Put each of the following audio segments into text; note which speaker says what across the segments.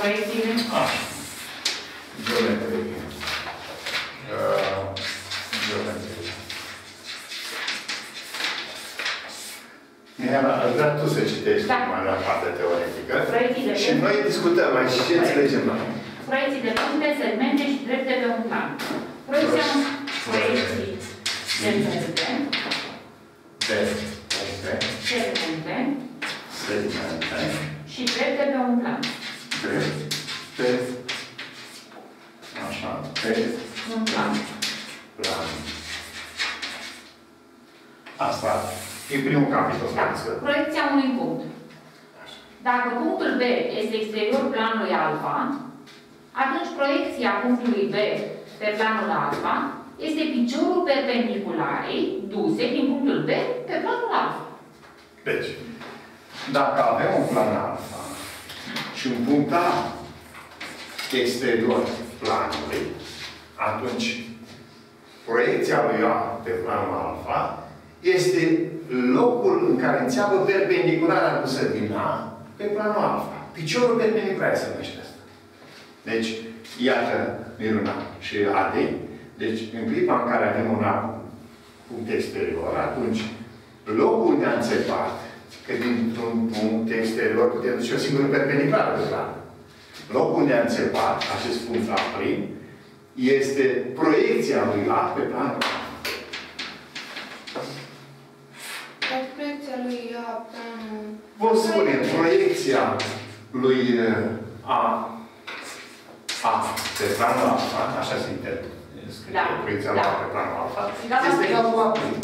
Speaker 1: proiecțiile?
Speaker 2: Ah. Geometrie. Uh, geometrie. Mihaela, aș vrea tu să citești
Speaker 1: Da.
Speaker 2: mai la partea teoretică.
Speaker 1: Proiecțiile.
Speaker 2: Și noi discutăm aici și ce înțelegem noi.
Speaker 1: Proiecții de puncte, segmente și drepte pe un plan. Proiecția proiecții de puncte,
Speaker 2: De puncte,
Speaker 1: segmente
Speaker 2: segmente,
Speaker 1: și drepte pe un plan.
Speaker 2: drept, pe, așa, pe
Speaker 1: Un plan.
Speaker 2: plan. Asta e primul capitol,
Speaker 1: Da.
Speaker 2: da.
Speaker 1: Proiecția unui punct. Dacă punctul B este exterior planului alfa, atunci proiecția punctului B pe planul alfa este piciorul perpendicularei duse din punctul B pe planul alfa.
Speaker 2: Deci, dacă avem un plan alfa și un punct A exterior planului, atunci proiecția lui A pe planul alfa este locul în care înțeapă perpendiculara adusă din A pe planul alfa. Piciorul perpendicular se numește asta. Deci, iată Miruna și Adi. Deci, în clipa în care avem un A punct exterior, atunci locul unde a înțepat, că dintr-un punct exterior putem duce o singură perpendiculară pe plan. Locul unde a înțepat acest punct A prim, este proiecția lui A pe planul A.
Speaker 3: Dar proiecția lui A, planul...
Speaker 2: Vă spune, proiecția lui uh, A, A pe planul alfa, așa se inter- scrie,
Speaker 1: Da,
Speaker 2: proiecția
Speaker 1: da.
Speaker 2: lui A pe planul alfa,
Speaker 1: Da, da.
Speaker 2: este egal cu A prim.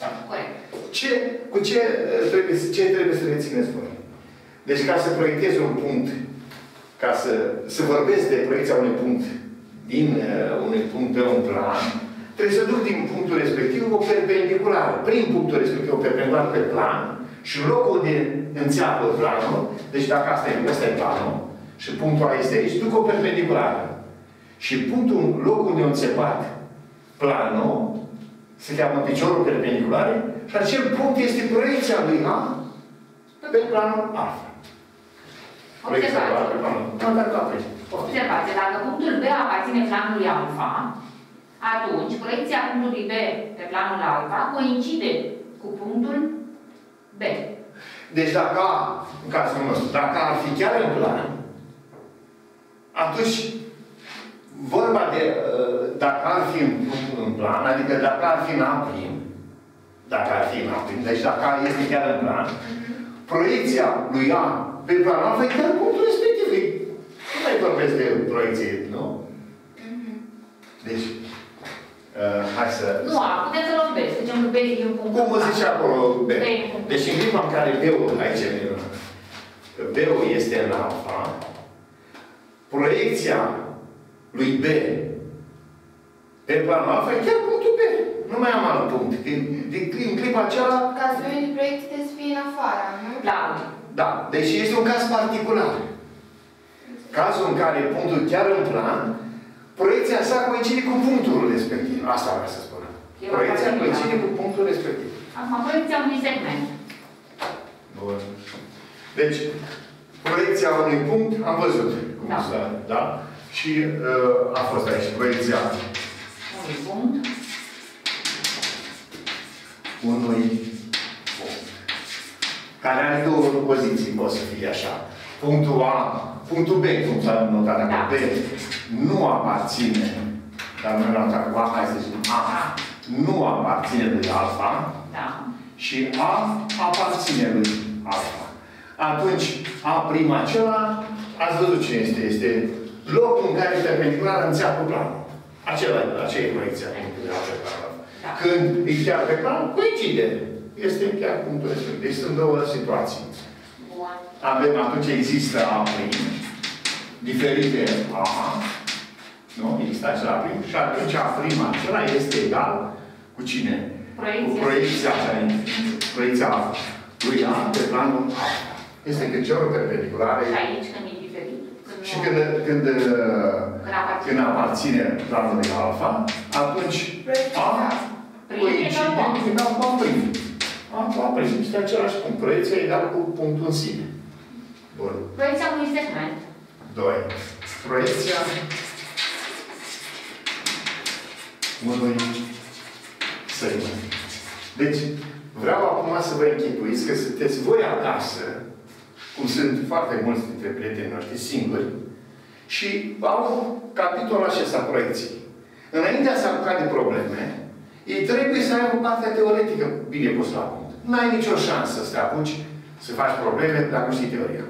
Speaker 2: Da?
Speaker 1: Corect.
Speaker 2: Ce, cu ce uh, trebuie, să- ce trebuie să rețineți voi? Deci ca să proiectezi un punct, ca să, să vorbesc de proiecția unui punct din uh, unui punct pe un plan, trebuie să duc din punctul respectiv o perpendiculară. Prin punctul respectiv o perpendiculară pe plan și în locul de înțeapă planul, deci dacă asta e, ăsta e planul, și punctul A este aici, duc o perpendiculară. Și punctul, locul unde a înțepat planul, se cheamă piciorul perpendicular și acel punct este proiecția lui A pe planul alfa. Proiecția lui A pe
Speaker 1: Observație.
Speaker 2: planul. Nu, dar da,
Speaker 1: Observație. Dacă punctul B aparține planului alfa, atunci proiecția punctului B pe planul alfa coincide cu punctul B.
Speaker 2: Deci dacă A, în cazul nostru, dacă A ar fi chiar în plan, atunci vorba de uh, dacă ar fi în, în plan, adică dacă ar fi în A prim, dacă ar fi în A prim, deci dacă A este chiar în plan, proiecția lui A pe plan alfa e chiar punctul respectiv. E- Nu mai vorbesc de proiecție, nu? Deci, uh, hai să...
Speaker 1: Nu, A, puteți să luăm B. Să zicem că B e un punct.
Speaker 2: Cum vă zice acolo B?
Speaker 1: B e un punct.
Speaker 2: Deci în clipa în care B-ul, aici e minunat, B-ul este în alfa, proiecția lui B pe planul alfa e chiar punctul B. Nu mai am alt punct. Din, din, în clipa aceea,
Speaker 3: Ca să veni proiect trebuie să fie în afara, nu?
Speaker 1: Da.
Speaker 2: da. Deci este un caz particular. Cazul în care punctul chiar în plan, proiecția sa coincide cu punctul respectiv. Asta vreau să spun.
Speaker 1: E o
Speaker 2: Proiecția
Speaker 1: particulară.
Speaker 2: coincide cu punctul respectiv.
Speaker 1: Acum, proiecția unui segment.
Speaker 2: Bun. Deci, proiecția unui punct, am văzut cum
Speaker 1: Da.
Speaker 2: să, da? Și uh, a fost aici proiecția
Speaker 1: Unui punct.
Speaker 2: unui punct. Care are două poziții, pot să fie așa. Punctul A, punctul B, cum s-a notat acolo,
Speaker 1: Da.
Speaker 2: B, nu aparține, dar noi l-am notat cu A, hai să zicem A, nu aparține lui alfa,
Speaker 1: Da.
Speaker 2: și A aparține lui alfa. Atunci, A prima acela, ați văzut cine este? Este locul în care perpendicular înțeapă planul. Acela, aceea e proiecția punctului A pe plan.
Speaker 1: Da.
Speaker 2: Când e chiar pe plan, coincide. Este chiar punctul respectiv. Deci sunt două situații.
Speaker 1: Bun.
Speaker 2: Avem, atunci există A prim, diferite A, nu? Există acela prim, și atunci A prim acela este egal cu cine? Cu
Speaker 1: Proiecția.
Speaker 2: proiecția, proiecția lui A pe planul A. Este piciorul perpendicular.
Speaker 1: Și aici, când e diferit. Când
Speaker 2: Și
Speaker 1: nu-
Speaker 2: când, când,
Speaker 1: Când aparține.
Speaker 2: când aparține planului alfa, atunci A
Speaker 1: Prim
Speaker 2: coincide
Speaker 1: egal cu A.
Speaker 2: egal cu A prim. A cu A prim. Este același punct. Proiecția e egal cu punctul în sine. Bun.
Speaker 1: Proiecția unui segment.
Speaker 2: 2. Proiecția unui segment. Deci, vreau acum să vă închipuiți că sunteți voi acasă, cum sunt foarte mulți dintre prietenii noștri singuri, și au capitolul acesta proiecții. Înainte de a se apuca de probleme, ei trebuie să aibă partea teoretică bine pus la punct. Nu ai nicio șansă să te apuci să faci probleme dacă nu știi teoria.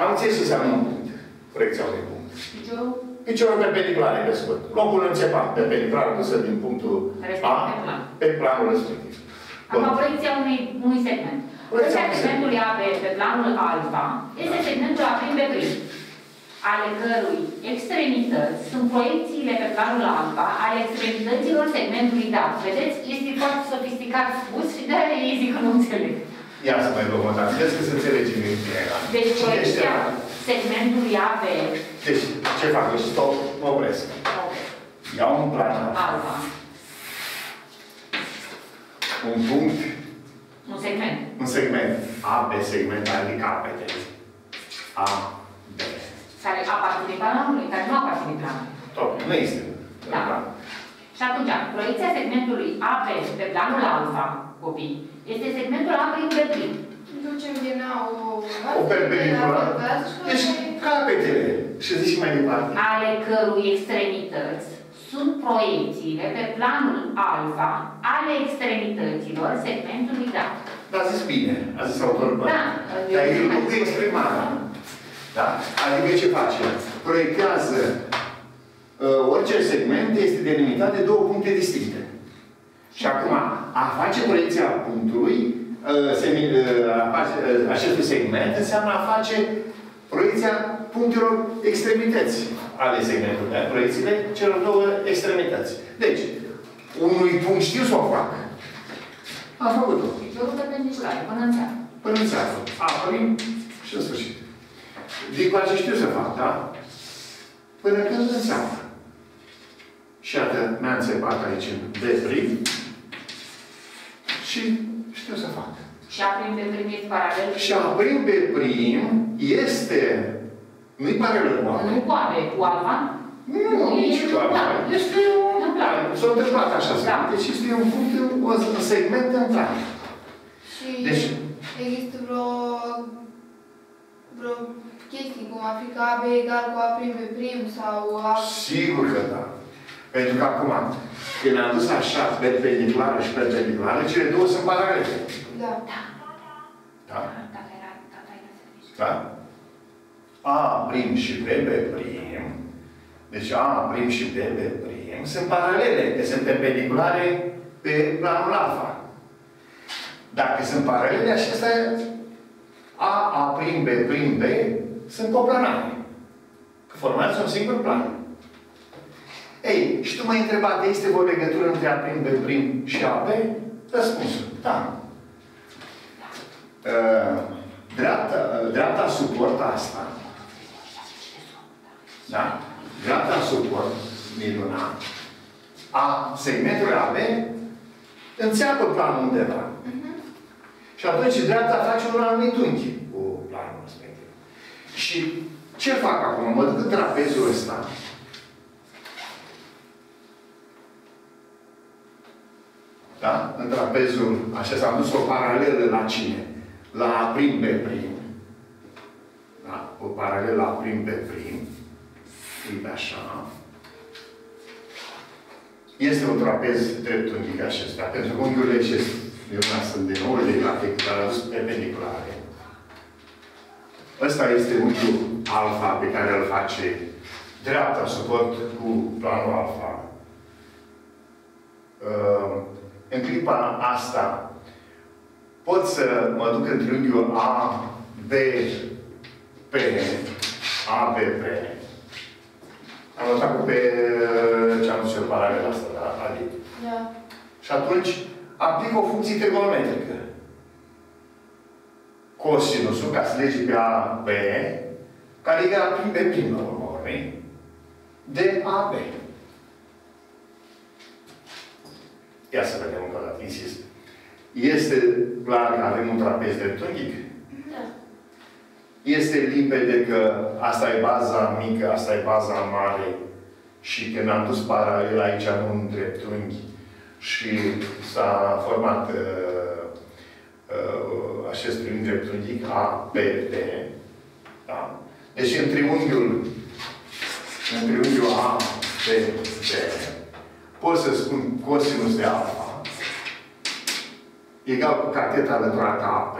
Speaker 2: Am înțeles ce înseamnă un punct. Proiecția unui punct.
Speaker 1: Piciorul
Speaker 2: Piciorul perpendicular, pe scurt. Locul înțepat, perpendicular, dusă din punctul A
Speaker 1: Respectiv pe plan.
Speaker 2: pe planul respectiv. Bun.
Speaker 1: Acum, proiecția unui, unui segment. Proiecția
Speaker 2: unui
Speaker 1: segmentului AB pe planul alfa este segmentul A prim pe prim, ale cărui extremități sunt proiecțiile pe planul alfa ale extremităților segmentului dat. Vedeți? Este foarte sofisticat spus și de-aia ei zic că nu înțeleg.
Speaker 2: Ia să mai luăm o dată. Vezi că se înțelege bine.
Speaker 1: Deci,
Speaker 2: Citește
Speaker 1: proiecția
Speaker 2: la-
Speaker 1: segmentului AB
Speaker 2: Deci, ce fac? Deci, stop, mă opresc. Iau un plan,
Speaker 1: alfa,
Speaker 2: un punct,
Speaker 1: un segment.
Speaker 2: un segment. A, B, segment, adică capete. A, B.
Speaker 1: care aparține planului, care nu aparține planului.
Speaker 2: Top, nu este.
Speaker 1: Da.
Speaker 2: Plan.
Speaker 1: Și atunci, proiecția segmentului AB pe planul alfa, copii, este segmentul A prim pe prim.
Speaker 3: Ducem din nou
Speaker 2: O perpendiculară. Deci, capetele. Și zici mai departe.
Speaker 1: ale cărui extremități sunt proiecțiile pe planul alfa ale extremităților segmentului dat.
Speaker 2: Dar a zis bine, a zis autorul bă.
Speaker 1: Da.
Speaker 2: Dar e lucru de exprimare. Da? Adică ce face? Proiectează uh, orice segment este delimitat de două puncte distincte. Și acum, a face proiecția punctului, uh, semi, uh, a face, uh, acestui segment, înseamnă a face proiecția punctelor extremități ale segmentului, da? proiecțiile celor două extremități. Deci, unui punct știu să o fac. Am făcut-o.
Speaker 1: Piciorul perpendicular, până în țară.
Speaker 2: Până în țară. A, prim și în sfârșit. Din ce știu să fac, da? Până când înseamnă. Și iată, mi-a înțepat aici în B prim și știu să fac.
Speaker 1: Și A prim pe prim este paralel.
Speaker 2: Și a prim B prim este, nu-i paralel cu alfa.
Speaker 1: Nu cu AB, cu alfa.
Speaker 2: Nu, nici
Speaker 1: e
Speaker 2: cu alfa.
Speaker 1: plan.
Speaker 2: Este un
Speaker 1: Un plan.
Speaker 2: S-a întâmplat așa.
Speaker 1: Da.
Speaker 2: Deci este un punct, un segment în plan.
Speaker 3: Și
Speaker 2: Deci-
Speaker 3: există vreo, vreo chestii, cum ar fi că AB egal cu A prim pe prim sau A...
Speaker 2: Sigur că da. Pentru că acum, când am dus așa, perpendiculară și perpendiculară, cele două sunt paralele.
Speaker 3: Da.
Speaker 2: Da?
Speaker 1: Dacă era, tata era serviciu.
Speaker 2: Da? A prim și B, B prim. Deci A prim și B, B prim sunt paralele, că sunt perpendiculare pe planul alfa. Dacă sunt paralele, acestea A, A prim, B prim, B sunt coplanare. Că formează un singur plan. Ei, și tu m-ai întrebat, este o legătură între A prim, B prim și A, B? Răspunsul, da. Uh, dreapta, uh, dreapta suport asta, da? Dreapta suport, minunat, a segmentului AB, înțeapă planul undeva. Și atunci dreapta face un anumit unghi cu planul respectiv. Și ce fac acum? Mă duc în trapezul ăsta. Da? În trapezul, așa s-am dus o paralelă la cine? La A prim B prim. Da? O paralelă la A prim B prim. Uite așa. Este un trapez dreptunghic acesta. Pentru că unghiurile acestea sunt de nou legate, dar adus perpendiculare. Ăsta este unghiul alfa pe care îl face dreapta suport cu planul alfa. Uh, în clipa asta pot să mă duc în triunghiul A, B, P, A, B, P. Am notat cu pe ce am zis eu, paralela asta, da? Adică.
Speaker 3: Da.
Speaker 2: Și atunci aplic o funcție trigonometrică. Cosinusul, ca să lege pe A, B, care e A prim B prim, la urmă urmei, de A, B. Ia să vedem încă o dată, insist. Este clar că avem un trapez dreptunghic?
Speaker 3: Da.
Speaker 2: este limpede că asta e baza mică, asta e baza mare și când am dus paralel aici în un dreptunghi și s-a format uh, uh, acest prim dreptunghi A, B, D. Da? Deci în triunghiul în triunghiul A, B, D pot să spun cosinus de alfa egal cu cateta alăturată AP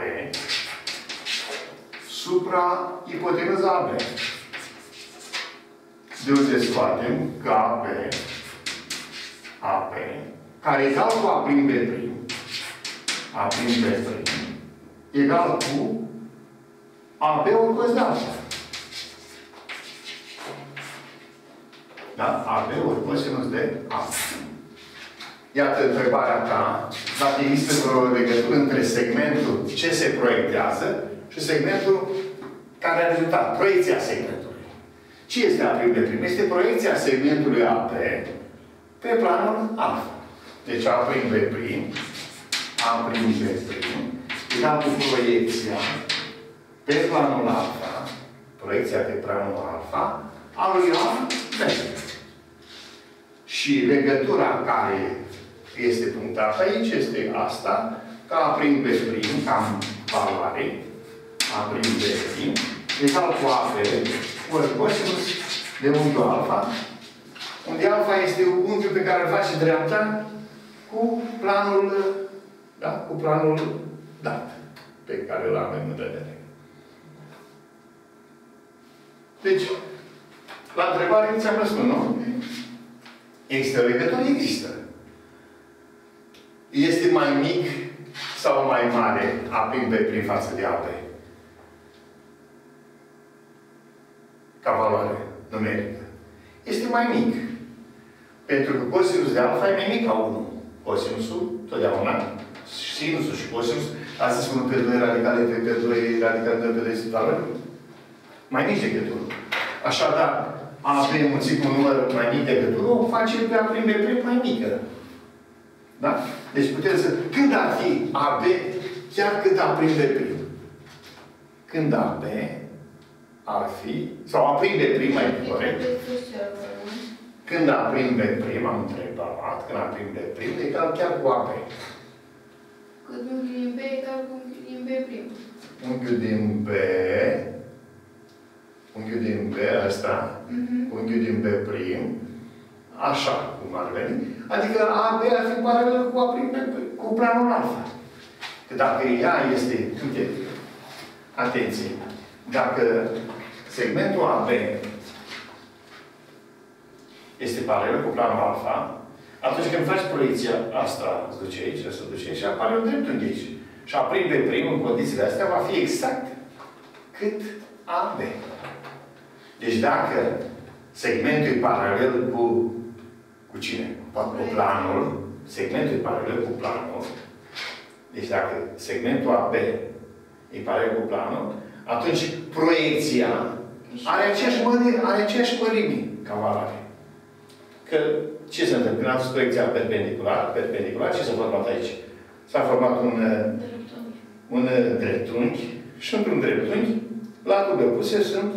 Speaker 2: supra ipotenuza AB. De unde scoatem că AB, AP, care egal cu A prim B prim, A prim B prim, egal cu AB ori cos de alfa. Da? AB ori cosinus de alfa. Iată întrebarea ta, dacă există vreo legătură între segmentul ce se proiectează și segmentul care a rezultat. Proiecția segmentului. Ce este A prim de prim? Este proiecția segmentului AP pe planul alfa. Deci A prim B prim, A prim B prim, egal cu proiecția pe planul alfa, proiecția pe planul alfa, a lui A B. Și legătura care este punctată aici este asta, ca A prim B prim, cam valoare, A prim B prim, egal cu AP ori cosinus de unghiul alfa, unde alfa este unghiul pe care îl face dreapta cu planul, da, cu planul dat, pe care îl avem în vedere. Deci, la întrebare ți-am răspuns, nu? Există legătură? Există. Este mai mic sau mai mare A prin B prin față de AP? ca valoare numerică. Este mai mic. Pentru că cosinus de alfa e mai mic ca 1. Cosinusul, totdeauna, sinusul și cosinusul, asta spun pe 2 radicale pe, pe 2 radicale pe 2 valori, mai mici decât 1. Așadar, AB mulțit cu un număr mai mic decât 1, o face pe A prim B prim mai mică. Da? Deci putem să... Când ar fi AB, chiar cât A prim B prim? Când AB ar fi, sau aprinde prim mai corect, când aprinde prim, am întrebat, când aprinde prim, egal chiar cu AP.
Speaker 3: Cât unghiul din B egal cu unghiul din B prim.
Speaker 2: Unghiul din B, unghiul din B ăsta,
Speaker 3: Mhm.
Speaker 2: unghiul din B prim, așa cum ar veni, adică AB ar fi paralel cu A prim, cu planul alfa. Că dacă ea este, uite, atenție, dacă segmentul AB este paralel cu planul alfa, atunci când faci proiecția asta, se duce aici, se duce aici, și apare un dreptunghi aici. Și A prim B prim, în condițiile astea, va fi exact cât AB. Deci dacă segmentul e paralel cu, cu cine? Cu planul, segmentul e paralel cu planul, deci dacă segmentul AB e paralel cu planul, atunci proiecția are aceeași mărime, are aceeași mărime ca valoare. Că ce se întâmplă? Când am spus proiecția perpendicular, perpendicular, ce s-a format aici? S-a format un, un dreptunghi și într-un dreptunghi, laturile opuse sunt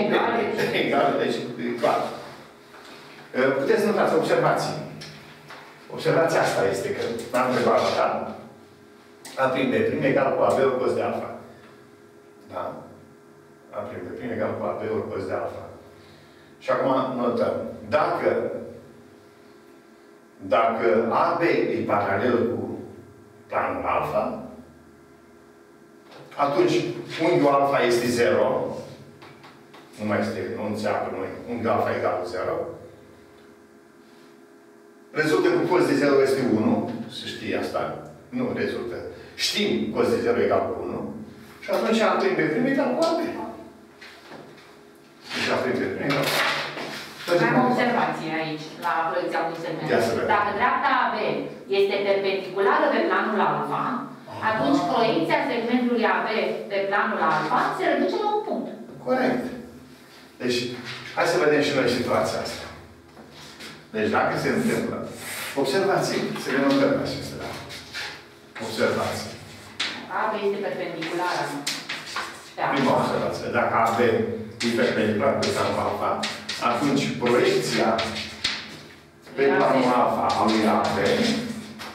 Speaker 1: Egale.
Speaker 2: Egale, deci, clar. Puteți să notați observații. Observația asta este că am întrebat așa, A prim B prim egal cu AB ori cos de alfa. Da? A prim B prim egal cu AB ori cos de alfa. Și acum notăm. Dacă dacă AB e paralel cu planul alfa, atunci unghiul alfa este 0. Nu mai este, nu înțeapă noi. Unghiul alfa egal cu 0. Rezultă cu cos de 0 este 1. Să știi asta. Nu rezultă. Știm cos de 0 egal cu 1. Și atunci A prim B prim egal cu AB. Deci A prim B prim egal cu AB.
Speaker 1: Am o observație aici, la proiecția unui segment.
Speaker 2: Ia să vedem.
Speaker 1: Dacă dreapta AB este perpendiculară pe planul alfa, atunci proiecția segmentului AB pe planul alfa se reduce la un punct.
Speaker 2: Corect. Deci, hai să vedem și noi situația asta. Deci, dacă se întâmplă, observații, să le notăm acestea. Observații.
Speaker 1: AB este perpendiculară. Da.
Speaker 2: Prima observație. Dacă avem hiperpendicular pe planul alfa, atunci proiecția pe planul alfa a lui AB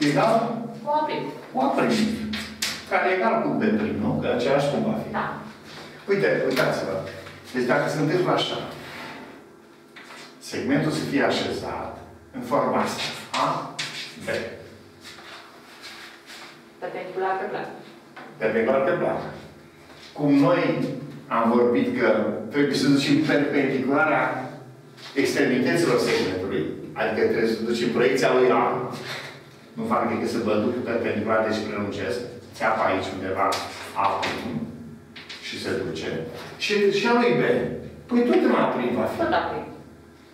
Speaker 2: egal
Speaker 1: Cu aprim.
Speaker 2: cu A prim, care e egal cu B prim, nu? Că aceeași cum va fi.
Speaker 1: Da.
Speaker 2: Uite, uitați-vă. Deci dacă se întâmplă așa, segmentul să fie așezat în forma asta. A, B.
Speaker 1: Perpendicular pe plan.
Speaker 2: Perpendicular pe plan. Cum noi am vorbit că trebuie să ducem perpendicularea extremităților segmentului, adică trebuie să ducem proiecția lui A, nu fac decât să vă duc perpendicular, deci prelungesc, țeapa aici undeva A și se duce. Și, și a lui B. Păi tot în A va fi.
Speaker 1: Tot aprim.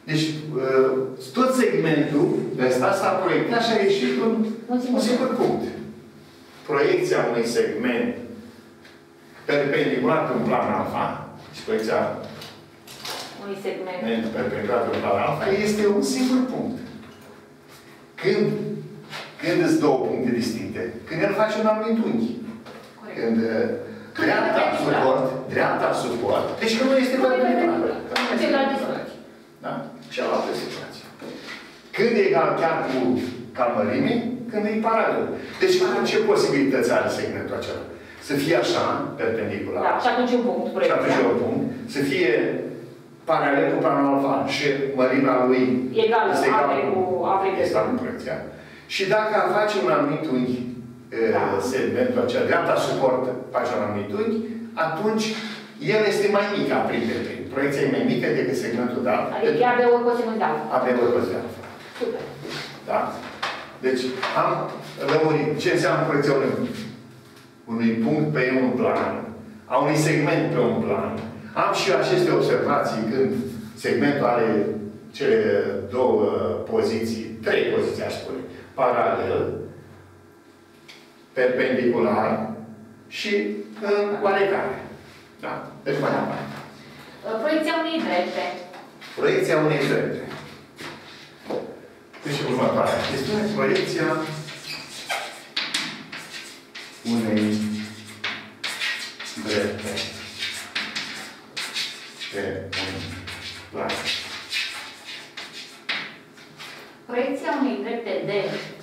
Speaker 2: Deci, uh, tot segmentul ăsta s-a proiectat și a ieșit un,
Speaker 1: Un singur
Speaker 2: un singur punct. Proiecția unui segment perpendicular pe un plan alfa, și proiecția
Speaker 1: Unui segment.
Speaker 2: perpendicular pe un plan alfa, este un singur punct. Când, când îți două puncte distincte? Când el face un anumit unghi.
Speaker 1: Corect.
Speaker 2: Când uh, dreapta
Speaker 1: perpendicular.
Speaker 2: suport, dreapta suport, deci că nu este perpendicular.
Speaker 1: Celelalte situații.
Speaker 2: Da? Cealaltă situație. Când e egal chiar cu calmărime, când e paralel. Deci ce posibilități are segmentul acela? Să fie așa, perpendicular.
Speaker 1: Da, și atunci un punct,
Speaker 2: Și atunci
Speaker 1: proiecția.
Speaker 2: e un punct. Să fie paralel cu planul alfa și mărimea lui
Speaker 1: Egal
Speaker 2: este
Speaker 1: A cu A prim.
Speaker 2: este egal cu proiecția. Și dacă face un anumit unghi e,
Speaker 1: Da.
Speaker 2: Segmentul acela, dreapta suportă face un anumit unghi, atunci el este mai mic a prim de prim. Proiecția e mai mică decât segmentul de alfa.
Speaker 1: Adică ea de ori cosinus de alfa.
Speaker 2: Avem o de alfa.
Speaker 1: Super.
Speaker 2: Da? Deci, am lămurit ce înseamnă proiecția unui, unui punct pe un plan, a unui segment pe un plan. Am și aceste observații când segmentul are cele două poziții, trei poziții, aș spune, paralel, perpendicular și în oarecare. Da? Deci mai departe.
Speaker 1: Proiecția unei drepte.
Speaker 2: Proiecția unei drepte. Deci următoarea chestiune, proiecția unei drepte pe un plan.
Speaker 1: Proiecția unei drepte D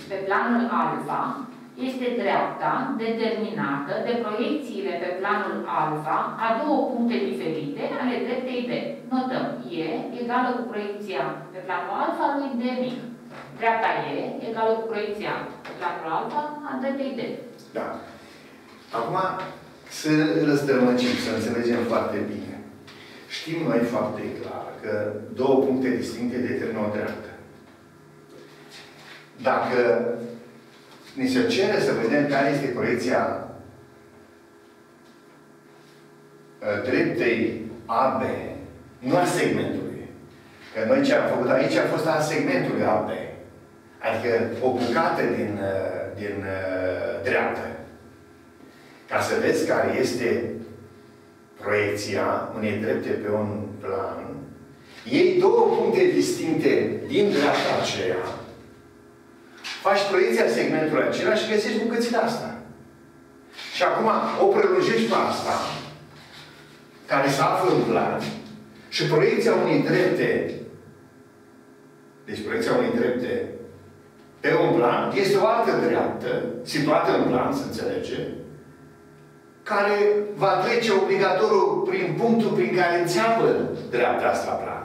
Speaker 1: pe planul alfa este dreapta determinată de proiecțiile pe planul alfa a două puncte diferite ale dreptei D. Notăm, E egală cu proiecția pe planul alfa lui D mic. Dreapta E egală cu proiecția pe planul alfa a dreptei D.
Speaker 2: Da. Acum, să răstălmăcim, să înțelegem foarte bine. Știm noi foarte clar că două puncte distincte determină o dreaptă. Dacă ni se cere să vedem care este proiecția uh, dreptei AB, nu a segmentului. Că noi ce am făcut aici a fost a segmentului AB. Adică o bucată din, uh, din uh, dreaptă. Ca să vezi care este proiecția unei drepte pe un plan, iei două puncte distincte din dreapta aceea, faci proiecția segmentului acela și găsești bucățile asta. Și acum o prelungești pe asta, care se află în plan, și proiecția unei drepte, deci proiecția unei drepte pe un plan, este o altă dreaptă, situată în plan, să înțelege, care va trece obligatoriu prin punctul prin care înțeapă dreapta asta plan.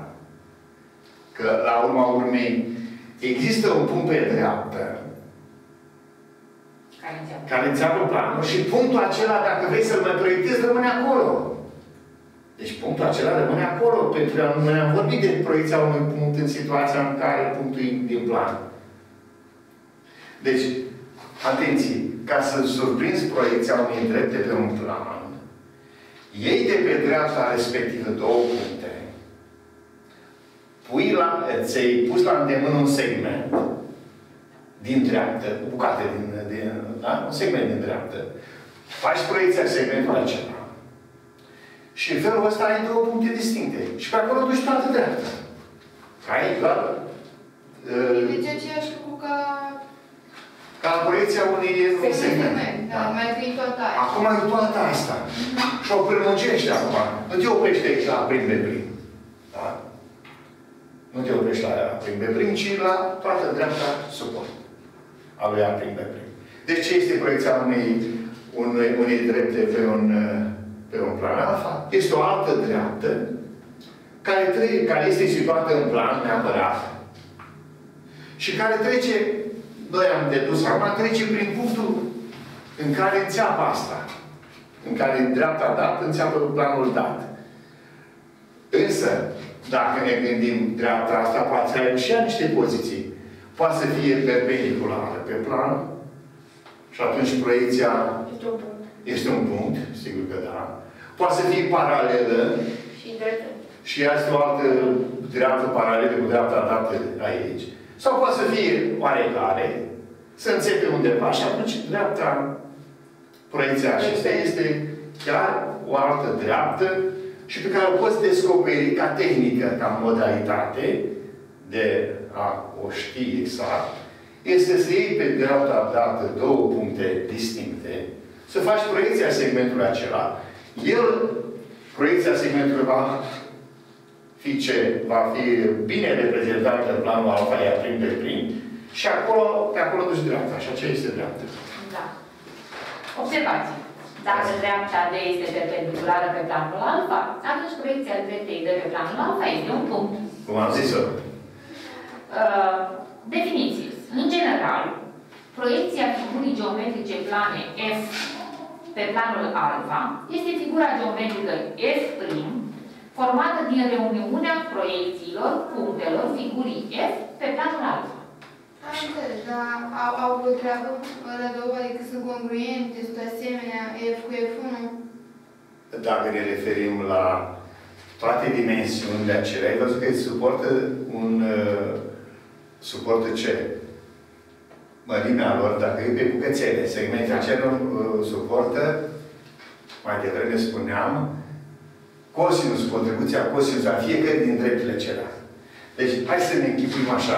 Speaker 2: Că, la urma urmei, există un punct pe dreaptă
Speaker 1: Care înseamnă?
Speaker 2: care înțeapă planul și punctul acela, dacă vrei să-l mai proiectezi, rămâne acolo. Deci punctul acela rămâne acolo, pentru că noi am vorbit de proiecția unui punct în situația în care punctul e din plan. Deci, atenție, ca să surprinzi proiecția unei drepte pe un plan, iei de pe dreapta respectivă două puncte, pui la, ți-ai pus la îndemână un segment din dreaptă, o bucată din, din da? un segment din dreaptă, faci proiecția segmentului acela. Și în felul ăsta ai două puncte distincte. Și pe acolo duci toată dreapta. Ai doar... Uh,
Speaker 3: Deci aceeași lucru ca
Speaker 2: Ca la proiecția unui, unui segment.
Speaker 3: Da, mai întâi tot aia.
Speaker 2: Acum e toată asta. Și o prelungește acum. Nu te oprește aici la prim de prim. Da? Nu te oprești la prim de prim, ci la toată dreapta suport. A lui a prim de prim. Deci ce este proiecția unei, unei, unei drepte pe un, pe un plan alfa? Este o altă dreaptă care, tre- care este situată în plan neapărat și care trece, noi am dedus acum, trece prin punctul în care înțeapă asta. În care dreapta dat înțeapă planul dat. Însă, dacă ne gândim dreapta asta, poate să aibă și ea niște poziții. Poate să fie perpendiculară pe plan și atunci proiecția
Speaker 3: Este un punct.
Speaker 2: este un punct, sigur că da. Poate să fie paralelă
Speaker 3: Și drept.
Speaker 2: și ea este o altă dreaptă paralelă cu dreapta dată aici. Sau poate să fie oarecare, să înțepe undeva și atunci dreapta proiecția acestea este chiar o altă dreaptă și pe care o poți descoperi ca tehnică, ca modalitate de a o ști exact, este să iei pe dreapta dată două puncte distincte, să faci proiecția segmentului acela. El, proiecția segmentului va fi ce? Va fi bine reprezentat în planul alfa, ea prim de prim, și acolo, pe acolo duci dreapta. Și aceea este dreapta.
Speaker 1: Da. Observații. Dacă dreapta D este perpendiculară pe planul alfa, atunci proiecția dreptei de pe planul alfa este un punct.
Speaker 2: Cum am zis-o.
Speaker 1: Uh, definiții. În general, proiecția figurii geometrice plane F pe planul alfa este figura geometrică F' formată din reuniunea proiecțiilor punctelor figurii F pe planul alfa.
Speaker 3: Am înțeles, dar au, au o treabă la două, adică sunt congruente, sunt asemenea F cu F1.
Speaker 2: Dacă ne referim la toate dimensiunile acelea, ai văzut că suportă un uh, suportă ce? Mărimea lor, dacă e pe bucățele, segmente acelor uh, suportă, mai devreme spuneam, cosinus, contribuția cosinus a fiecare din dreptele celelalte. Deci, hai să ne închipuim așa.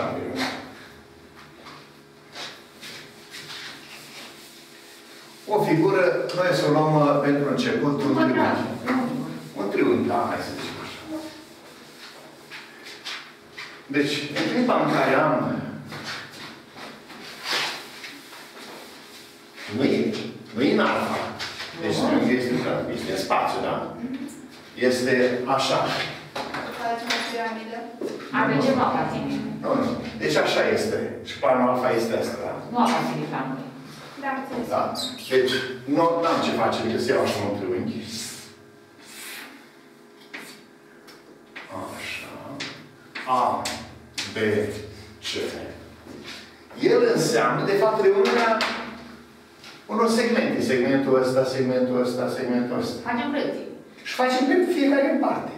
Speaker 2: O figură, noi să o luăm uh, pentru început un triunghi. Un triunghi, da, hai să zicem așa. Deci, în clipa în care am nu e, nu e în alfa. Deci triunghi este, este în spațiu, da? Este așa.
Speaker 3: Facem o piramidă.
Speaker 1: Avem ceva aparține.
Speaker 2: Nu, nu. Deci așa este. Și planul alfa este asta, da?
Speaker 1: Nu aparține planului.
Speaker 3: Da, am înțeles.
Speaker 2: Da? Deci, nu am ce face decât să iau așa un triunghi. Așa. A, B, C. El înseamnă, de fapt, reuniunea unor segmente. Segmentul ăsta, segmentul ăsta, segmentul ăsta.
Speaker 1: Facem proiecții.
Speaker 2: Și facem pe fiecare în parte.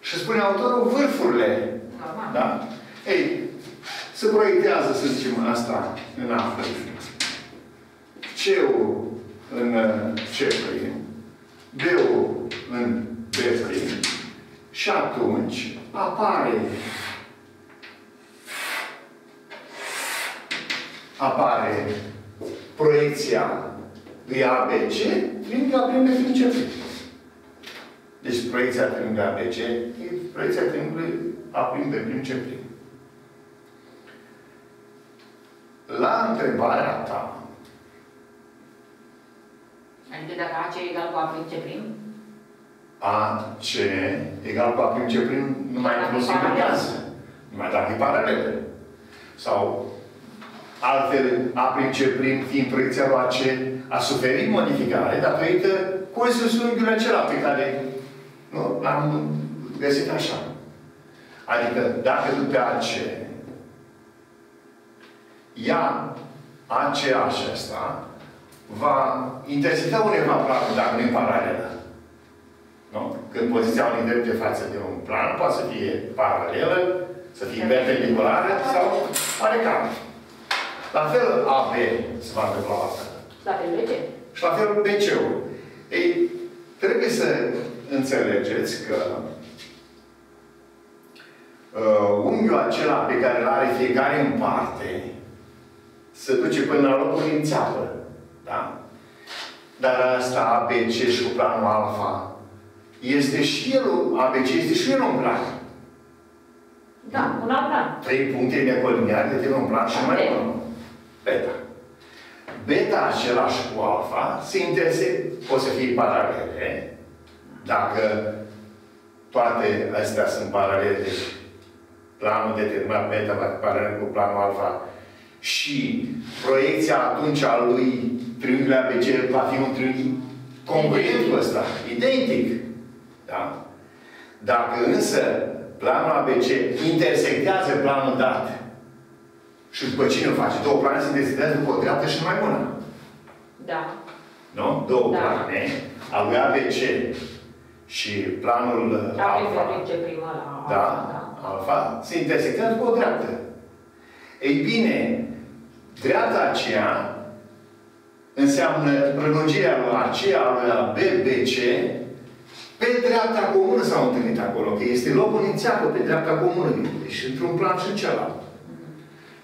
Speaker 2: Și spune autorul vârfurile.
Speaker 1: Normal.
Speaker 2: Da? Ei, se proiectează, să zicem, asta în A prim. C-ul în uh, C prim. B-ul în B prim. Și atunci apare apare proiecția lui ABC triunghi A prim de prim C prim. Deci proiecția triunghi ABC e proiecția triunghiului A prim de prim C prim. La întrebarea ta,
Speaker 1: Adică dacă AC e egal cu A prin C prim,
Speaker 2: AC egal cu A prim C prim numai
Speaker 1: Dacă
Speaker 2: într-o
Speaker 1: e
Speaker 2: singură
Speaker 1: paralel.
Speaker 2: clasă. Numai dacă e paralelă. Sau altfel, A prim C prim fiind proiecția lui AC a suferit modificare datorită coeziunii unghiului acela pe care nu, l-am găsit așa. Adică, dacă tu pe AC ia ACH ăsta, va intersecta undeva planul, dacă nu e paralelă. Nu? Când poziția unui drept de față de un plan poate să fie paralelă, să fie perpendiculară sau oarecare. La fel AB se va întâmpla asta.
Speaker 1: la fel de ce?
Speaker 2: Și la fel BC-ul. Ei, trebuie să înțelegeți că uh, unghiul acela pe care îl are fiecare în parte se duce până la locul inițial. Da? Dar asta ABC și cu planul alfa este și el, ABC este și el un plan.
Speaker 1: Da, un alt plan.
Speaker 2: Trei puncte necoliniare de un plan și mai unul. Beta. Beta același cu alfa se interese, pot să fie paralele, dacă toate astea sunt paralele, deci planul determinat beta va fi paralel cu planul alfa și proiecția atunci a lui triunghiul ABC va fi un triunghi congruent cu ăsta, identic. Da? Dacă însă planul ABC intersectează planul dat și după cine o face? Două plane se intersectează după o dreaptă și numai una.
Speaker 1: Da.
Speaker 2: Nu? Două
Speaker 1: Da.
Speaker 2: plane al lui ABC și planul uh,
Speaker 1: A
Speaker 2: alfa.
Speaker 1: ce primă la...
Speaker 2: Da, alfa, se intersectează cu o dreaptă. Ei bine, dreapta aceea înseamnă prelungirea lui AC, a lui BBC, pe dreapta comună s-au întâlnit acolo, că este locul inițial pe dreapta comună, deci într-un plan și în celălalt.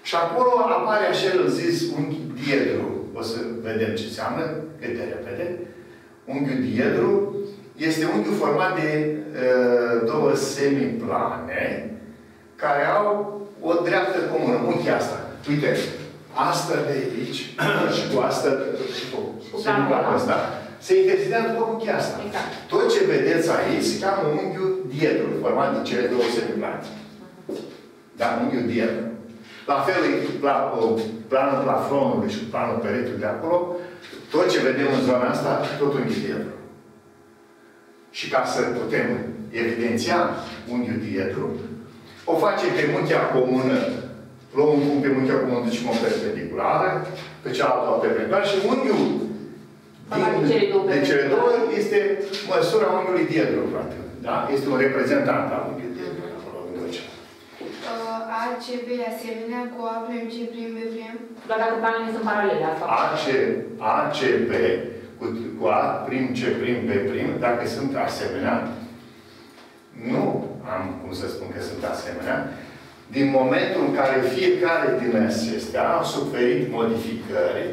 Speaker 2: Și acolo apare așa zis unghi diedru. O să vedem ce înseamnă, cât de repede. Unghiul diedru este unghiul format de uh, două semiplane care au o dreaptă comună. Unghia asta. Uite, asta de aici și cu asta și cu,
Speaker 1: Cu
Speaker 2: semiplanul
Speaker 1: planul
Speaker 2: ăsta se intersectează după unghia asta.
Speaker 1: Exact.
Speaker 2: Tot ce vedeți aici se cheamă unghiul diedru, format din cele două semiplane. Da, unghiul diedru. La fel e pla, o, planul plafonului și planul peretului de acolo, tot ce vedem în zona asta, tot unghiul diedru. Și ca să putem evidenția unghiul diedru, o facem pe munchea comună, luăm un punct pe munchea comună, ducem o perpendiculară, pe cealaltă o perpendiculară și unghiul
Speaker 1: Ala de cele două
Speaker 2: de cele două
Speaker 1: perpendiculare.
Speaker 2: este măsura unghiului diedru, frate. Da? Este un reprezentant al unghiului diedru. acolo, lângă cel.
Speaker 3: Uh, ACB asemenea cu A prim, C prim, B prim.
Speaker 1: Doar dacă planele sunt paralele, asta.
Speaker 2: AC, ACB cu, cu A prim, C prim, B prim, dacă sunt asemenea, nu am cum să spun că sunt asemenea, din momentul în care fiecare din acestea a suferit modificări,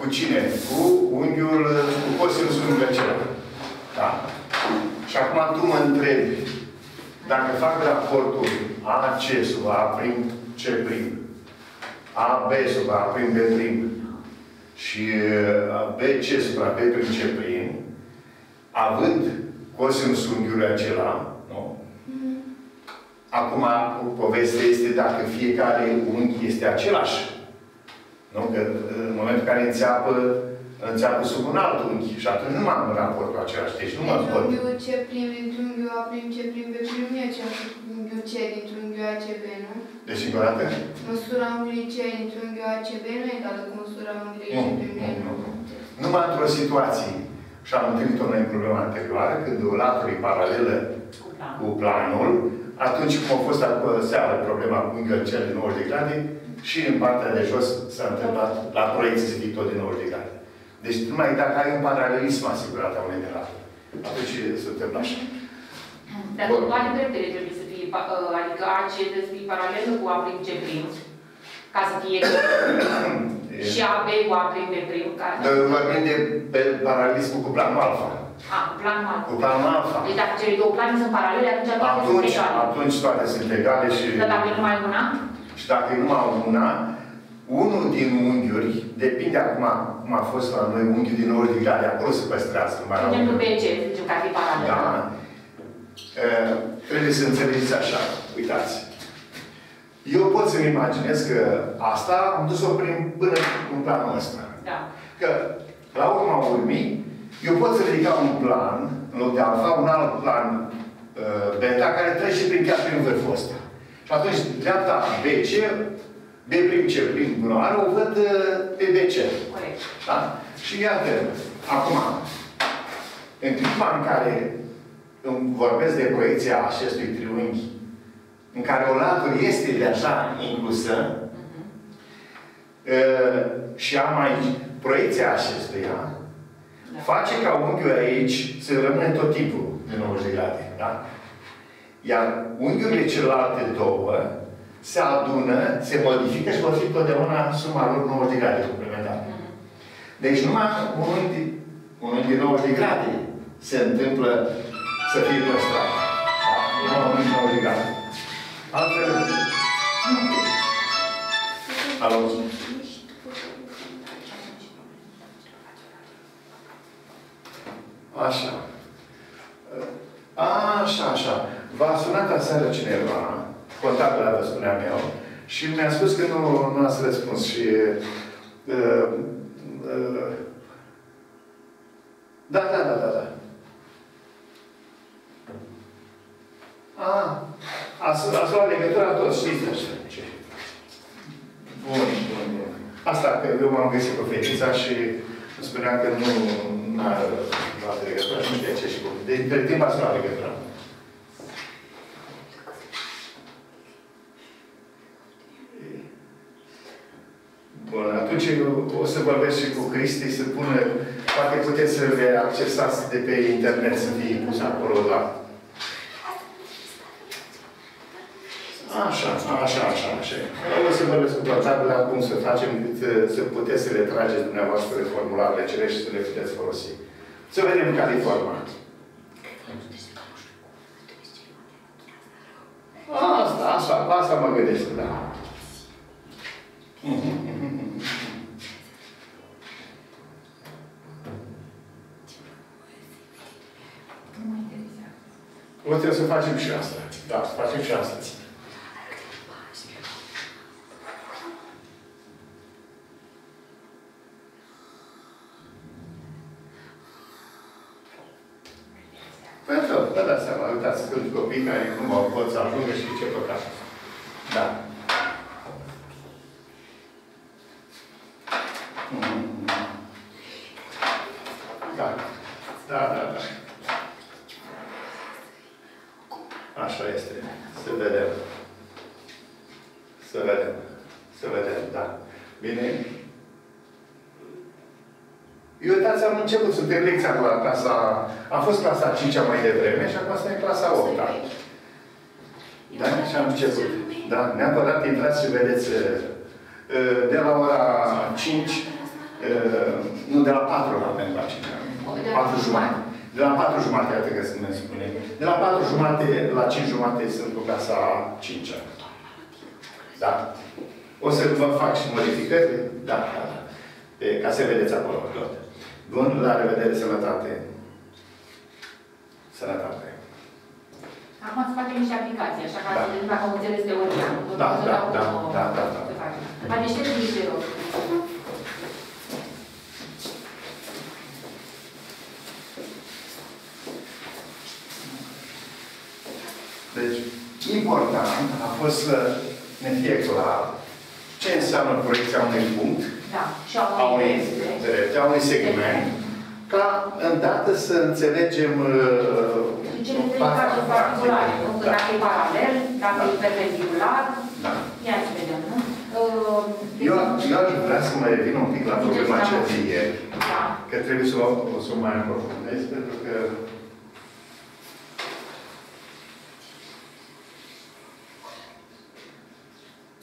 Speaker 2: cu cine? Cu unghiul, cu cosinusul unghiului acela. Da? Și acum tu mă întrebi, dacă fac raportul AC sub A prim, C prim, AB sub A prim, B prim și uh, BC supra B prim, C prim, având cosinusul unghiului acela, nu? Acum, povestea este dacă fiecare unghi este același. Nu? Că în momentul în care înțeapă, înțeapă sub un alt unghi. Și atunci nu m-am în raportul același. Deci nu mă
Speaker 3: Dintr-un
Speaker 2: pot.
Speaker 3: unghiul C prim, dintr-un unghiul A prim, C prim, B prim, nu e același cu unghiul C dintr-un unghiul ACB, nu?
Speaker 2: Deci, încă o dată?
Speaker 3: Măsura unghiului C dintr-un unghiul ACB nu e egală cu măsura unghiului
Speaker 2: Nu,
Speaker 3: C prim,
Speaker 2: nu,
Speaker 3: nu?
Speaker 2: nu, nu. Numai într-o situație, și am întâlnit-o noi în problema anterioară, când o latură e paralelă
Speaker 1: Cu planul.
Speaker 2: cu planul, atunci cum a fost acolo seară problema cu unghiul cel de 90 de grade, și în partea de jos s-a întâmplat la proiecție să fie tot de 90 de grade. Deci numai dacă ai un paralelism asigurat a unei de laturi, atunci se întâmplă așa.
Speaker 1: Dar
Speaker 2: Bun.
Speaker 1: toate dreptele trebuie să fie, pa- uh, adică AC trebuie să fie paralelă cu A prim, C prim, ca să fie și AB cu A prim, B prim, ca...
Speaker 2: Dar vorbim de pe paralelismul cu planul alfa.
Speaker 1: A, cu planul alfa.
Speaker 2: Cu planul alfa.
Speaker 1: Deci dacă cele două plane sunt paralele, atunci toate sunt
Speaker 2: Atunci,
Speaker 1: egale.
Speaker 2: atunci toate sunt egale și...
Speaker 1: Dar dacă e numai una,
Speaker 2: Și dacă e numai una, unul din unghiuri, depinde acum cum a fost la noi, unghiul din 90 de grade, acolo se păstrează, numai
Speaker 1: de
Speaker 2: la
Speaker 1: exemplu
Speaker 2: unghiul.
Speaker 1: BC, să zicem că ar fi paralelă.
Speaker 2: Da. E, trebuie să înțelegeți așa. Uitați. Eu pot să-mi imaginez că asta am dus-o prin, până în planul ăsta.
Speaker 1: Da.
Speaker 2: Că, la urma urmii, eu pot să ridica un plan, în loc de alfa, un alt plan uh, beta, care trece prin chiar prin vârful ăsta. Și atunci, dreapta BC, B prim C prim bunoară, o văd uh, pe BC.
Speaker 1: Corect.
Speaker 2: Da? Și iată, acum, în clipa în care îmi vorbesc de proiecția acestui triunghi, în care o latură este deja inclusă,
Speaker 1: Mhm.
Speaker 2: uh, și am aici proiecția acestuia,
Speaker 1: Da.
Speaker 2: face ca unghiul aici să rămână tot timpul de 90 de grade. Da? Iar unghiurile celelalte două se adună, se modifică și vor fi totdeauna suma lor 90 de grade complementare. Deci numai unul din, unul din 90 de grade se întâmplă să fie păstrat. Da? Numai unul din 90 de grade. Altfel, Alo? Așa. Așa, așa. V-a sunat aseară cineva, contabilă, vă spuneam eu, și mi-a spus că nu, nu ați răspuns și uh, uh, da, da, da, da, da. A, ați, ați luat legătura toți, știți așa. Ce? Bun, bun, bun. Asta că eu m-am găsit pe fetița și îmi spuneam că nu n-a luat legătura și nu știa ce și cum. De, de timp ați luat legătura. Bun, atunci eu o să vorbesc și cu Cristi să pună, poate puteți să le accesați de pe internet, să fie pus acolo la... Așa, așa, așa, așa. Eu o să vorbesc cu contabilă cum să facem, cât să puteți să le trageți dumneavoastră formularele cele și să le puteți folosi. Să vedem care e forma. Asta, asta, asta mă gândesc, da.
Speaker 1: Nu mă interesează.
Speaker 2: O trebuie să facem și asta. Da, să facem și asta. Păi da, vă dați seama, uitați, sunt copii care nu au pot să ajungă și ce păcat. Da. Mhm. Da. Da, da, da. Așa este. Să vedem. Să vedem. Să vedem, da. Bine? Eu uitați, am început, suntem lecția la clasa... Am fost clasa 5 -a mai devreme și acum suntem clasa 8 -a. Da? Și am început. Da, neapărat intrați și vedeți uh, de la ora 5, uh, nu, de la 4 la pentru la 5 4 jumate. De la 4 jumate, iată că se spune. De la 4 jumate la 5 jumate sunt cu clasa 5 -a. Da? O să vă fac și modificări? Da, da, da. E, ca să vedeți acolo tot. Bun, la revedere, sănătate. Sănătate.
Speaker 1: Acum să facem niște aplicații, așa ca
Speaker 2: Da.
Speaker 1: să vedem dacă am înțeles teoria.
Speaker 2: Da,
Speaker 1: Să
Speaker 2: da,
Speaker 1: dau
Speaker 2: da,
Speaker 1: cum,
Speaker 2: da, da, da.
Speaker 1: se face. Mai deștept te rog.
Speaker 2: Deci, important a fost să ne fie clar ce înseamnă proiecția unui punct,
Speaker 1: Da. Și
Speaker 2: a
Speaker 1: au
Speaker 2: unui,
Speaker 1: unui
Speaker 2: înțelegi, a unui segment, ca îndată să înțelegem uh,
Speaker 1: Și cele trei cazuri particulare, nu? Că
Speaker 2: Da.
Speaker 1: dacă e paralel, dacă e perpendicular,
Speaker 2: Da.
Speaker 1: ia să vedem, nu? Uh,
Speaker 2: Eu, eu aș vrea să mai revin un pic la problema
Speaker 1: Ziceți,
Speaker 2: cea
Speaker 1: da.
Speaker 2: de ieri,
Speaker 1: Da.
Speaker 2: că trebuie să o, o să o mai aprofundez, pentru că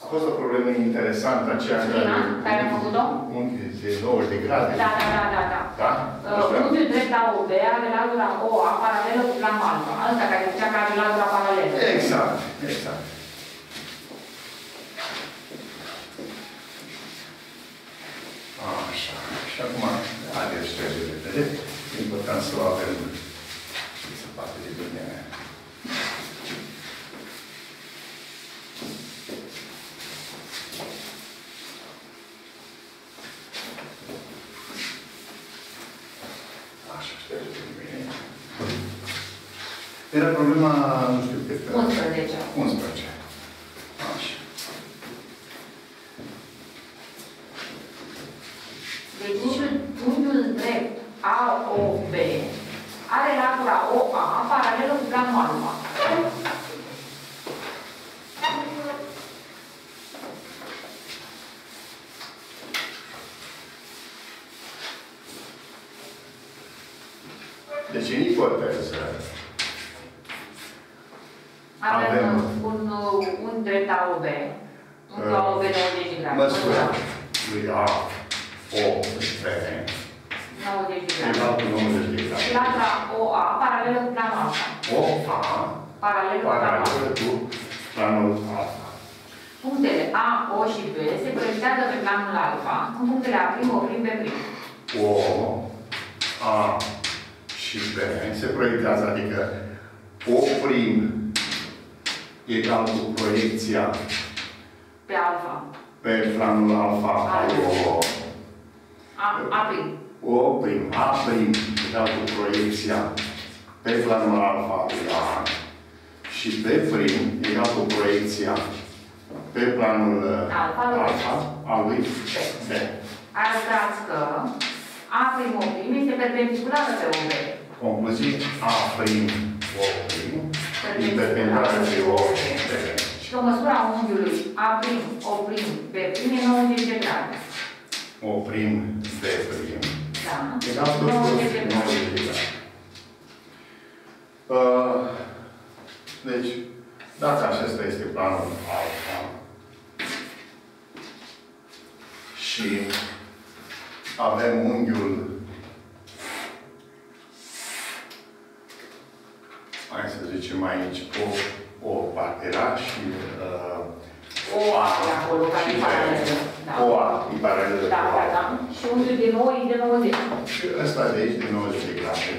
Speaker 2: a fost o problemă interesantă aceea în
Speaker 1: Prima, care am făcut-o?
Speaker 2: unghi de 90 de grade.
Speaker 1: Da, da, da, da, da.
Speaker 2: Da?
Speaker 1: Uh, unghiul drept la OB are latura OA paralelă cu planul alfa. Ăsta care zicea că are latura paralelă.
Speaker 2: Exact, exact. Așa. Și acum, haideți șterge repede. E important să o avem și să poate de bine. Așa, șterge de bine. Era problema, nu știu cât.
Speaker 1: 11.
Speaker 2: 11. Așa.
Speaker 1: Deci unghiul, unghiul drept AOB are latura OA paralelă cu planul alfa.
Speaker 2: Deci în ipoteză
Speaker 1: Avem
Speaker 2: avem
Speaker 1: un, un drept AOB. Un
Speaker 2: Uh,
Speaker 1: AOB 90 de grade.
Speaker 2: Măsura lui A, O, și B,
Speaker 1: 90 de grade.
Speaker 2: egal cu 90 de grade.
Speaker 1: Platra OA, paralelă cu planul alfa.
Speaker 2: O, A,
Speaker 1: Paralelă cu planul alfa.
Speaker 2: paralelă cu planul alfa.
Speaker 1: Punctele A, O și B se proiectează pe planul alfa, în punctele A', O', B'.
Speaker 2: O, A și B se proiectează, adică O prim egal cu proiecția
Speaker 1: Pe alfa.
Speaker 2: pe planul alfa al O,
Speaker 1: A, A'.
Speaker 2: O prim, A prim egal cu proiecția pe planul alfa al lui A și B prim egal cu proiecția pe planul uh,
Speaker 1: Alfa al lui
Speaker 2: alfa al lui B.
Speaker 1: Arătați că A', O' este perpendiculară pe OB.
Speaker 2: Concluzii A prim O prim e perpendiculară pe O B.
Speaker 1: Și că măsura unghiului A', O', B' e 90 de grade.
Speaker 2: O prim B prim
Speaker 1: Da?
Speaker 2: egal tot
Speaker 1: 90 de
Speaker 2: 90
Speaker 1: grade.
Speaker 2: de grade. Uh, Deci, dacă acesta este planul alfa și avem unghiul hai să zicem aici, o, o partea și uh,
Speaker 1: O A e acolo, care e paralelă. Da.
Speaker 2: o A, e paralelă
Speaker 1: Da,
Speaker 2: cu
Speaker 1: da,
Speaker 2: A.
Speaker 1: da. Și unghiul de 9 e de 90.
Speaker 2: Și ăsta de aici, de 90 de grade.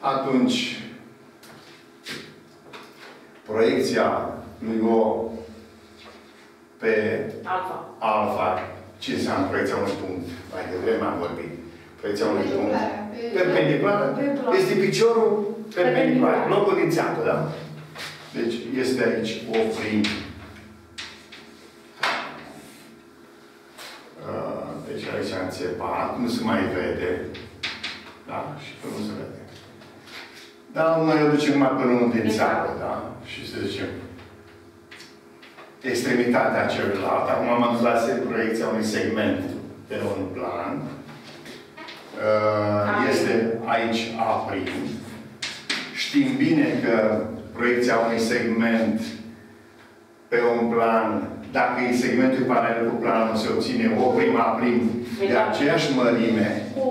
Speaker 2: Atunci, proiecția lui O pe
Speaker 1: Alfa.
Speaker 2: alfa, ce înseamnă proiecția unui punct? Mai devreme am vorbit. Proiecția unui punct perpendiculară
Speaker 3: Pe plan.
Speaker 2: este piciorul perpendicular,
Speaker 1: Perpendicular.
Speaker 2: locul din țeapă, da? Deci este aici o prim. Uh, Deci aici am țepat, nu se mai vede. Da? Și că nu se vede. Dar noi o ducem numai până unde din țeapă, da? Și să zicem, extremitatea celuilalt. Acum am dus la se- proiecția unui segment pe un plan. Uh,
Speaker 1: A.
Speaker 2: Este aici A'. Știm bine că proiecția unui segment pe un plan, dacă e segmentul paralel cu planul, se obține O prima prim de aceeași mărime,
Speaker 3: O,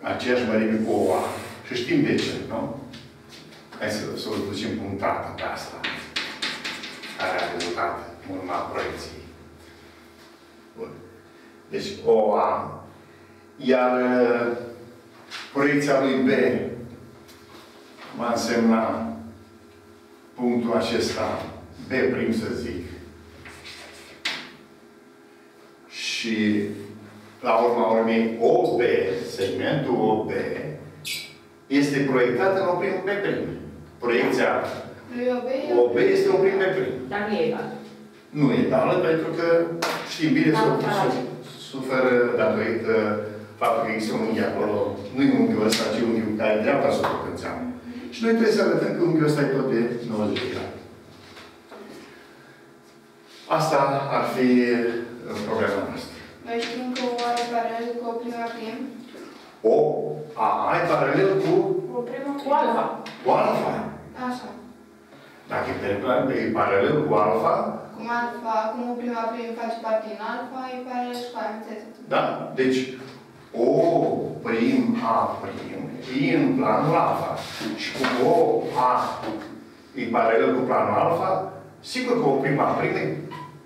Speaker 2: aceeași mărime cu OA. Și știm de ce, nu? Hai să, să o ducem punctată pe asta. Care a rezultat în urma proiecției. Bun. Deci OA. Iar uh, proiecția lui B va însemna punctul acesta, B prim să zic. Și la urma urmei OB, segmentul OB, este proiectat în oprim B prim. Proiecția
Speaker 3: lui OB e
Speaker 2: OB este oprim B prim.
Speaker 1: Dar nu e egal.
Speaker 2: Nu e egală pentru că știm bine
Speaker 1: Da,
Speaker 2: să
Speaker 1: da.
Speaker 2: su- suferă datorită faptul că există un unghi acolo. Nu e unghiul ăsta, ci unghiul care e dreapta sub potențială. Și noi trebuie să arătăm că unghiul ăsta e tot de 90 de grade. Asta ar fi uh, problema noastră.
Speaker 3: Noi știm că O are paralel cu o prima prim.
Speaker 2: O, A, ai paralel cu,
Speaker 3: O prima
Speaker 1: Cu alfa.
Speaker 2: cu alfa.
Speaker 3: Așa.
Speaker 2: Dacă e perpendicular, e paralel cu alfa,
Speaker 3: Cum alfa, cum o prima prim face parte din alfa, e paralel și cu aia, înțeles?
Speaker 2: da? Deci, O prim A prim e în planul alfa. Și cu O A e paralel cu planul alfa, sigur că o prim A prim e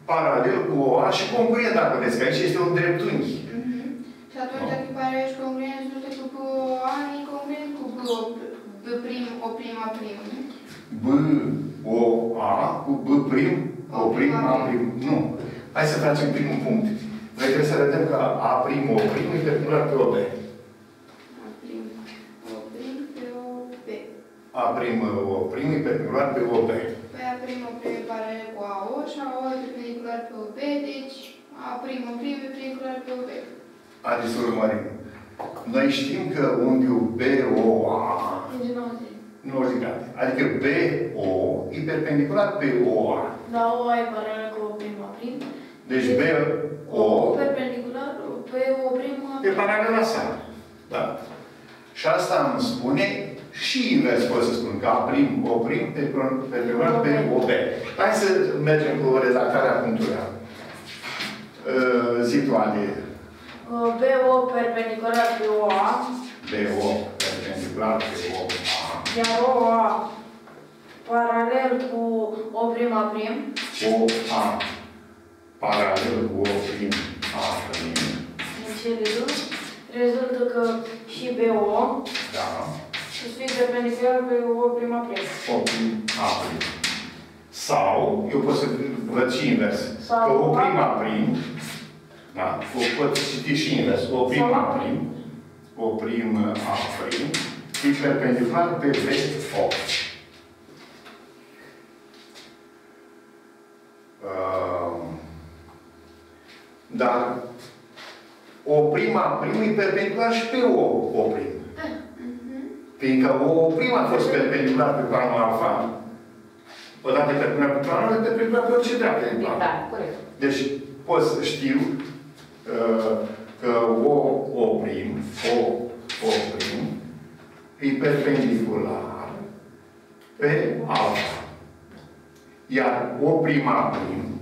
Speaker 2: paralel cu O A și congruent, dacă vedeți că aici este un dreptunghi.
Speaker 3: Mhm. Și atunci dacă e paralel și congruent, rezultă că B A e congruent cu B, B prim, o prima prim. nu?
Speaker 2: B, O, A, cu B prim, O prim, A prim. Nu. Hai să facem primul punct. Noi trebuie să arătăm că A prim, O prim e perpendicular pe OB.
Speaker 3: A prim, o prim pe o B.
Speaker 2: A prim, O prim e perpendicular pe OB.
Speaker 3: Păi A prim, o prim e paralel cu A O și A O e perpendicular pe o B, deci A prim, o prim e perpendicular pe o B.
Speaker 2: Haideți să urmărim. Noi știm că unghiul BOA
Speaker 3: Deci 90.
Speaker 2: 90 de grade. Adică BO e perpendicular pe OA.
Speaker 4: Da, O ai paralel cu o prima prim.
Speaker 2: Deci BO
Speaker 4: perpendicular pe o prima
Speaker 2: pe paralela sa. Da. Și asta îmi spune Și invers pot să spun, că A prim, O prim, pe perpendicular pe O B. Hai să mergem cu redactarea punctului A. Uh, zi tu, Adi.
Speaker 4: Uh, BO perpendicular pe OA,
Speaker 2: BO perpendicular pe OA.
Speaker 4: iar OA paralel cu O prima prim,
Speaker 2: OA paralel cu oprim A
Speaker 4: feminină. Deci rezultă că și BO
Speaker 2: da.
Speaker 4: susține perpendicular pe O prima A.
Speaker 2: O prim A prim. Sau, eu pot să văd și invers.
Speaker 4: Sau
Speaker 2: că O
Speaker 4: prima
Speaker 2: prim, da, o pot citi și invers. O prim A prim, o prim A prim, e perpendicular pe vest 8. Dar o prima prim e perpendicular și pe o, o prim. Fiindcă o prima a fost perpendicular pe planul alfa, odată perpendicular pe planul, alfa, perpendicular pe orice dreaptă din plan.
Speaker 1: Da, corect.
Speaker 2: Deci pot să știu uh, că o, o prim, o, o prim, e perpendicular pe alfa. Iar o prima prim,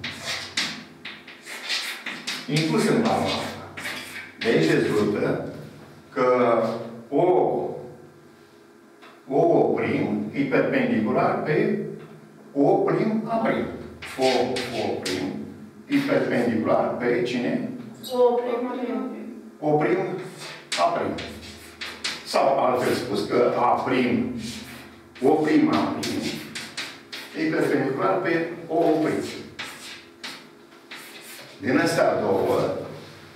Speaker 2: inclus în planul alfa. De aici rezultă că o, o, o prim e perpendicular pe o prim a prim. O, o prim e perpendicular pe cine?
Speaker 4: O prima prim.
Speaker 2: O prim a prim. Sau altfel spus că a prim, o prim a prim e perpendicular pe o prim. Din astea două,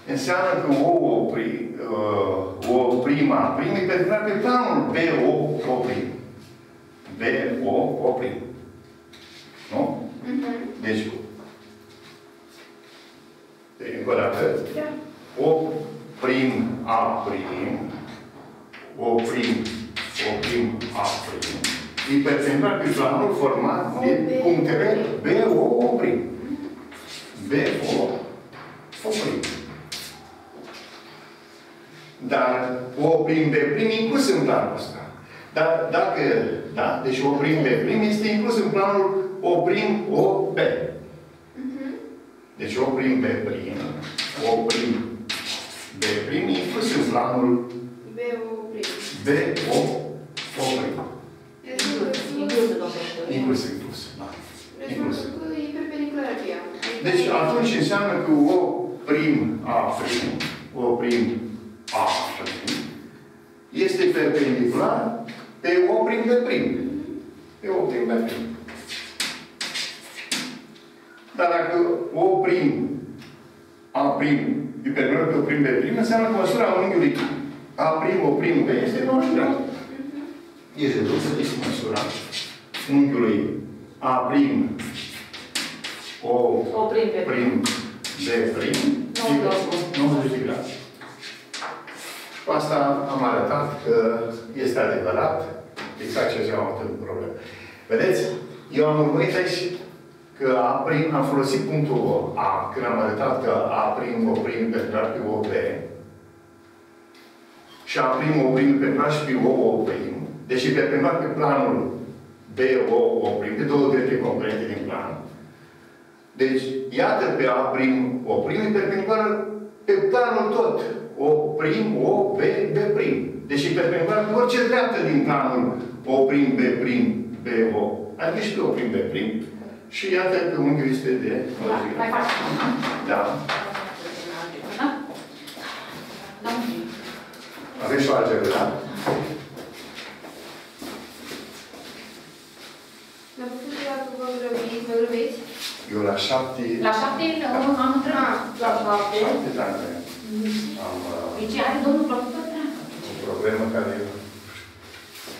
Speaker 2: înseamnă că o, o, prim, uh, o prima prim e perpendicular pe planul B, O, O prim. B, O, O prim. Nu? Deci, deci încă o dată, o prim A prim, o prim, o prim A prim, e perpendicular pe planul format din
Speaker 3: O, B,
Speaker 2: punctele B, O, O prim. B, O, O prim. Dar O prim B prim inclus în planul ăsta. Dar dacă, da, deci O prim B prim este inclus în planul O prim O B. Deci O prim B prim, O prim B prim inclus în planul
Speaker 3: B, O, prim.
Speaker 2: B O O prim.
Speaker 3: Rezultă
Speaker 1: Inclus,
Speaker 3: că-
Speaker 1: domnule.
Speaker 2: Inclus, inclus, da. Inclus.
Speaker 3: rezultă că e perpendicular pe ea.
Speaker 2: Deci atunci înseamnă că O prim A prim, O prim A prim, este perpendicular pe O prim B prim. Pe O prim B prim. Dar dacă O prim A prim e perpendicular pe O prim B prim, înseamnă că măsura unghiului A prim O prim B este 90 grade. Este dusă de măsura unghiului A prim O
Speaker 1: O prim pe
Speaker 2: prim B prim 90 de grade. Și cu asta am arătat că este adevărat exact ce ziceam în problemă. Vedeți? Eu am urmărit aici că A prim, am folosit punctul A, când am arătat că A prim, O prim, pe pe O, B. Și A prim, O prim, pe și pe O, O prim. Deci e perpendicular pe planul B, O, O prim, pe două drepte concurente din plan. Deci, iată pe A prim, O prim, e perpendicular pe planul tot. O prim, O, B, B prim. Deci e perpendicular pe orice dreaptă din planul O prim, B prim, B, O. Adică și pe O prim, B prim. Și iată că unghiul este de...
Speaker 1: Mai faci.
Speaker 2: Da.
Speaker 1: Da? Da, un pic.
Speaker 2: Aveți și o algebra, da?
Speaker 3: Dar puteți dacă vă grăbiți, vă grăbiți?
Speaker 2: Eu la șapte...
Speaker 1: La șapte uh, am întrebat.
Speaker 4: La șapte.
Speaker 2: Șapte ani am uh,
Speaker 1: Deci are domnul profesor treabă.
Speaker 2: o problemă care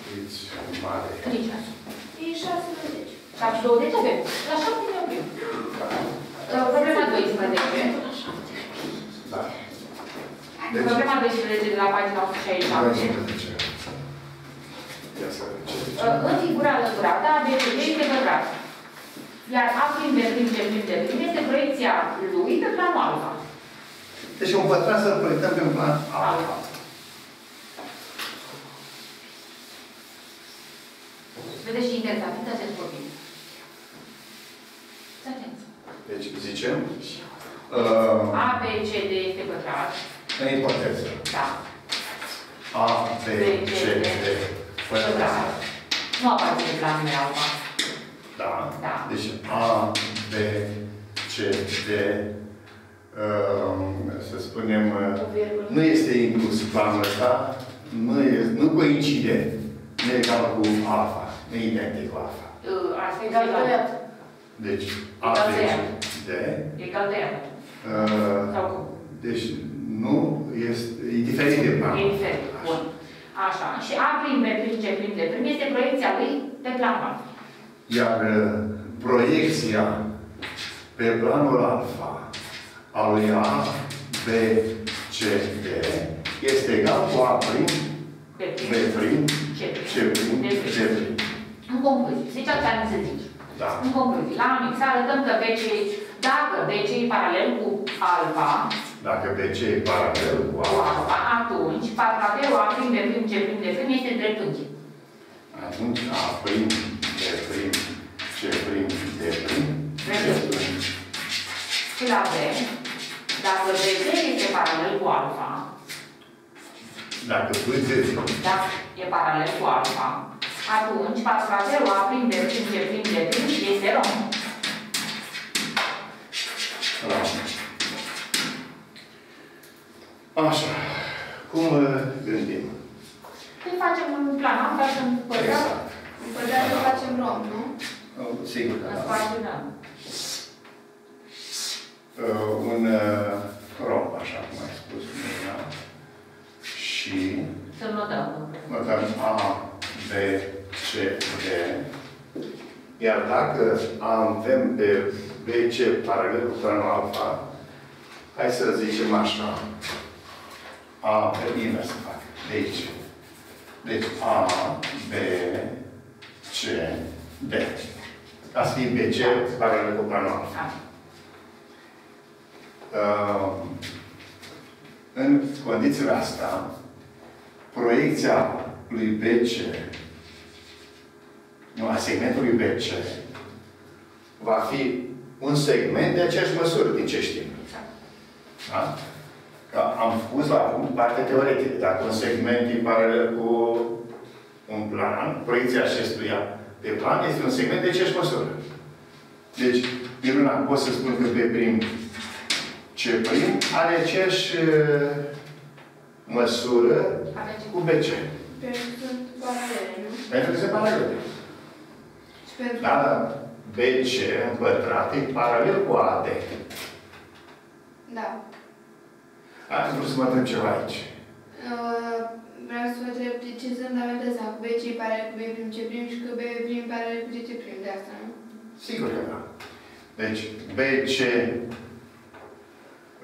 Speaker 2: știți mare.
Speaker 1: Trei ceasuri.
Speaker 3: E 6 la 10.
Speaker 1: La 20 avem. La șapte ne oprim. Uh, Problema 12.
Speaker 2: Da. Deci,
Speaker 1: Problema 12 de la pagina 167.
Speaker 2: Ia să vedem ce zice.
Speaker 1: Uh, În figura alăturată, ABCD este pătrat. Iar A prim, B prim, C prim, D prim este proiecția lui pe planul alfa.
Speaker 2: Deci un pătrat să-l proiectăm pe un plan alfa.
Speaker 1: Vedeți ce interesant, fiți atenți cu mine. Fiți atenți.
Speaker 2: Deci, zicem, uh,
Speaker 1: A, B, C, D este pătrat.
Speaker 2: în ipoteză,
Speaker 1: Da.
Speaker 2: A, B, C, D, pătrat.
Speaker 1: Pătrat. Nu aparține planului alfa.
Speaker 2: Da.
Speaker 1: Da.
Speaker 2: Deci A, B, C, D, um, să spunem, uh,
Speaker 4: O virgulă.
Speaker 2: nu este inclus planul ăsta, nu, e, nu coincide, nu e egal cu alfa, nu e identic cu alfa.
Speaker 1: Uh, Asta e
Speaker 4: Egal
Speaker 1: egal.
Speaker 4: tăiat.
Speaker 2: Deci, A,
Speaker 1: Egal
Speaker 2: B,
Speaker 1: de ea.
Speaker 2: C, D,
Speaker 1: Egal de ea.
Speaker 2: uh,
Speaker 1: Sau cum?
Speaker 2: deci nu este, e diferit de plan.
Speaker 1: E diferit. Bun. Așa. Și A prim, B prim, C prim, D prim este proiecția lui pe planul alfa.
Speaker 2: Iar uh, proiecția pe planul alfa a lui A, B, C, D este egal cu A prim,
Speaker 1: B
Speaker 2: B
Speaker 1: prim,
Speaker 2: prim,
Speaker 1: C
Speaker 2: C
Speaker 1: prim,
Speaker 2: prim,
Speaker 1: D
Speaker 2: D
Speaker 1: prim.
Speaker 2: prim.
Speaker 1: În concluzie, zice ce am să zici.
Speaker 2: Da.
Speaker 1: În concluzie, la anix arătăm că BC, dacă BC e paralel cu alfa,
Speaker 2: Dacă BC e paralel cu
Speaker 1: cu
Speaker 2: A,
Speaker 1: alfa, atunci patraterul A prim, B prim, C prim, D prim este dreptunghi.
Speaker 2: Atunci A prim, B prim, C prim, D prim, dreptunghi.
Speaker 1: Și la B, dacă BC este paralel cu alfa,
Speaker 2: Dacă BZ
Speaker 1: dacă e paralel cu alfa, atunci patraterul A prim, B prim, C prim, D prim este rom.
Speaker 2: Așa. Cum uh, gândim?
Speaker 1: Când facem un plan, am facem pătrat,
Speaker 2: Exact.
Speaker 3: Pădrea să facem rom, nu?
Speaker 2: Uh, Sigur că
Speaker 1: în
Speaker 2: da.
Speaker 1: spațiu, da.
Speaker 2: uh, un uh, rom, așa cum ai spus, Mirna. Și
Speaker 1: Să notăm.
Speaker 2: notăm A, B, C, D. Iar dacă avem pe BC paralel cu planul alfa, hai să zicem așa. A, B, invers să fac. De aici. Deci A, B, C, D. Ca să fie BC paralel cu planul alfa.
Speaker 1: Da.
Speaker 2: Uh, în condițiile astea, proiecția lui BC, nu, a segmentului BC, va fi un segment de aceeași măsură, din ce știm. Da? Că am spus la punct partea teoretică. Dacă un segment e paralel cu un plan, proiecția acestuia pe plan este un segment de aceeași măsură. Deci, Miruna, pot să spun că pe prim C prim are aceeași uh, măsură
Speaker 1: Avem ce
Speaker 2: cu BC.
Speaker 3: Pentru că sunt paralele, nu?
Speaker 2: Pentru că se paralele.
Speaker 3: Și pentru
Speaker 2: Da, da. BC în pătrat e paralel cu AD.
Speaker 3: Da.
Speaker 2: Ați vrut să mă întreb ceva aici.
Speaker 3: Uh, Vreau să vă întreb de ce sunt avantaza cu B, C paralel cu B prim, C prim și că B prim paralel cu C prim, de asta, nu?
Speaker 2: Sigur că da. Deci, BC,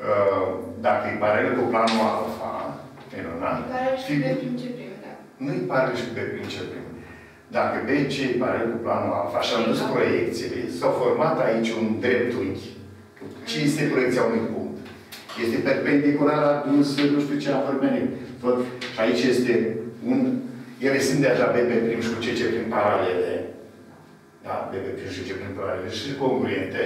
Speaker 2: uh, dacă e paralel cu planul alfa, minunat,
Speaker 3: Paralel și cu B
Speaker 2: Sigur.
Speaker 3: prim, C prim, da.
Speaker 2: nu-i paralel și cu B prim C prim. Dacă BC e paralel cu planul alfa și am dus proiecțiile, s-au format aici un dreptunghi. Ce este proiecția unui punct? Este perpendicular adus, nu știu ce aformenit. Tot. Și aici este un... Ele sunt deja BB prim și cu CC prim paralele. Da, BB prim și CC prim paralele și congruente.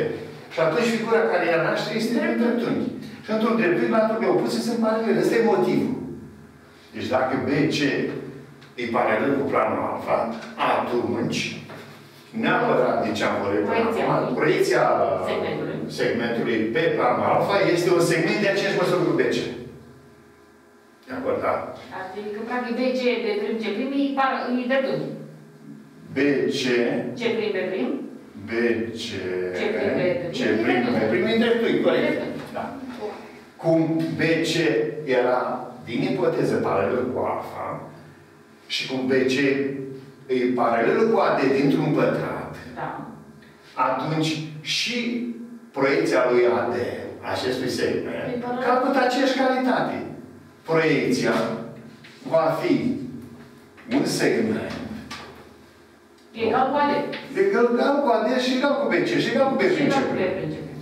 Speaker 2: Și atunci figura care ea naște este un dreptunghi. Și într-un dreptunghi, la opuse sunt paralele. Ăsta e motivul. Deci dacă BC e paralel cu planul alfa, atunci, neapărat de ce am vorbit până
Speaker 1: Proiecția.
Speaker 2: acum, proiecția
Speaker 1: Segmentului.
Speaker 2: Segmentului pe planul alfa este un segment de aceeași măsură cu BC. De acord, da?
Speaker 1: Adică, practic, BC, B prim, C prim, e, par- e dreptunghi.
Speaker 2: BC,
Speaker 1: C prim, B prim,
Speaker 2: BC,
Speaker 1: C prim, B prim.
Speaker 2: C prim, B prim, e dreptunghi, corect.
Speaker 1: dreptunghi.
Speaker 2: Da. Cum BC era din ipoteză paralel cu alfa și cum BC e paralel cu AD dintr-un pătrat,
Speaker 1: Da.
Speaker 2: atunci și proiecția lui AD, acestui segment,
Speaker 4: E paralel.
Speaker 2: capătă aceeași calitate. Proiecția va fi un segment
Speaker 1: E egal cu AD.
Speaker 2: egal cu AD și egal cu BC și egal cu B
Speaker 1: Și
Speaker 2: prin C
Speaker 1: egal cu B
Speaker 2: prim.
Speaker 1: prim, C prim.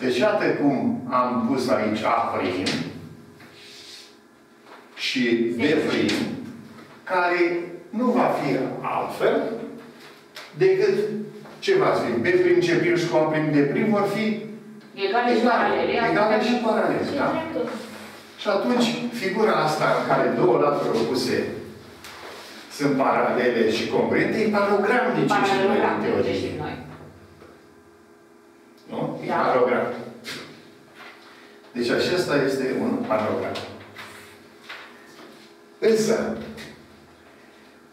Speaker 2: Deci iată cum am pus aici A prim și B prim, care nu va fi altfel decât ce va fi? B prim, C prim și cu A prim, D prim vor fi
Speaker 1: Egale și paralele.
Speaker 2: egale și paralele.
Speaker 4: Și
Speaker 2: Da?
Speaker 4: dreptul.
Speaker 2: Și atunci, figura asta în care două laturi opuse sunt paralele și congruente, e paralogramnice și noi în
Speaker 1: Paralelogram, de
Speaker 2: teorie.
Speaker 1: și noi.
Speaker 2: Nu? E
Speaker 1: Da.
Speaker 2: paralogram. Deci acesta este un paralogram. Însă,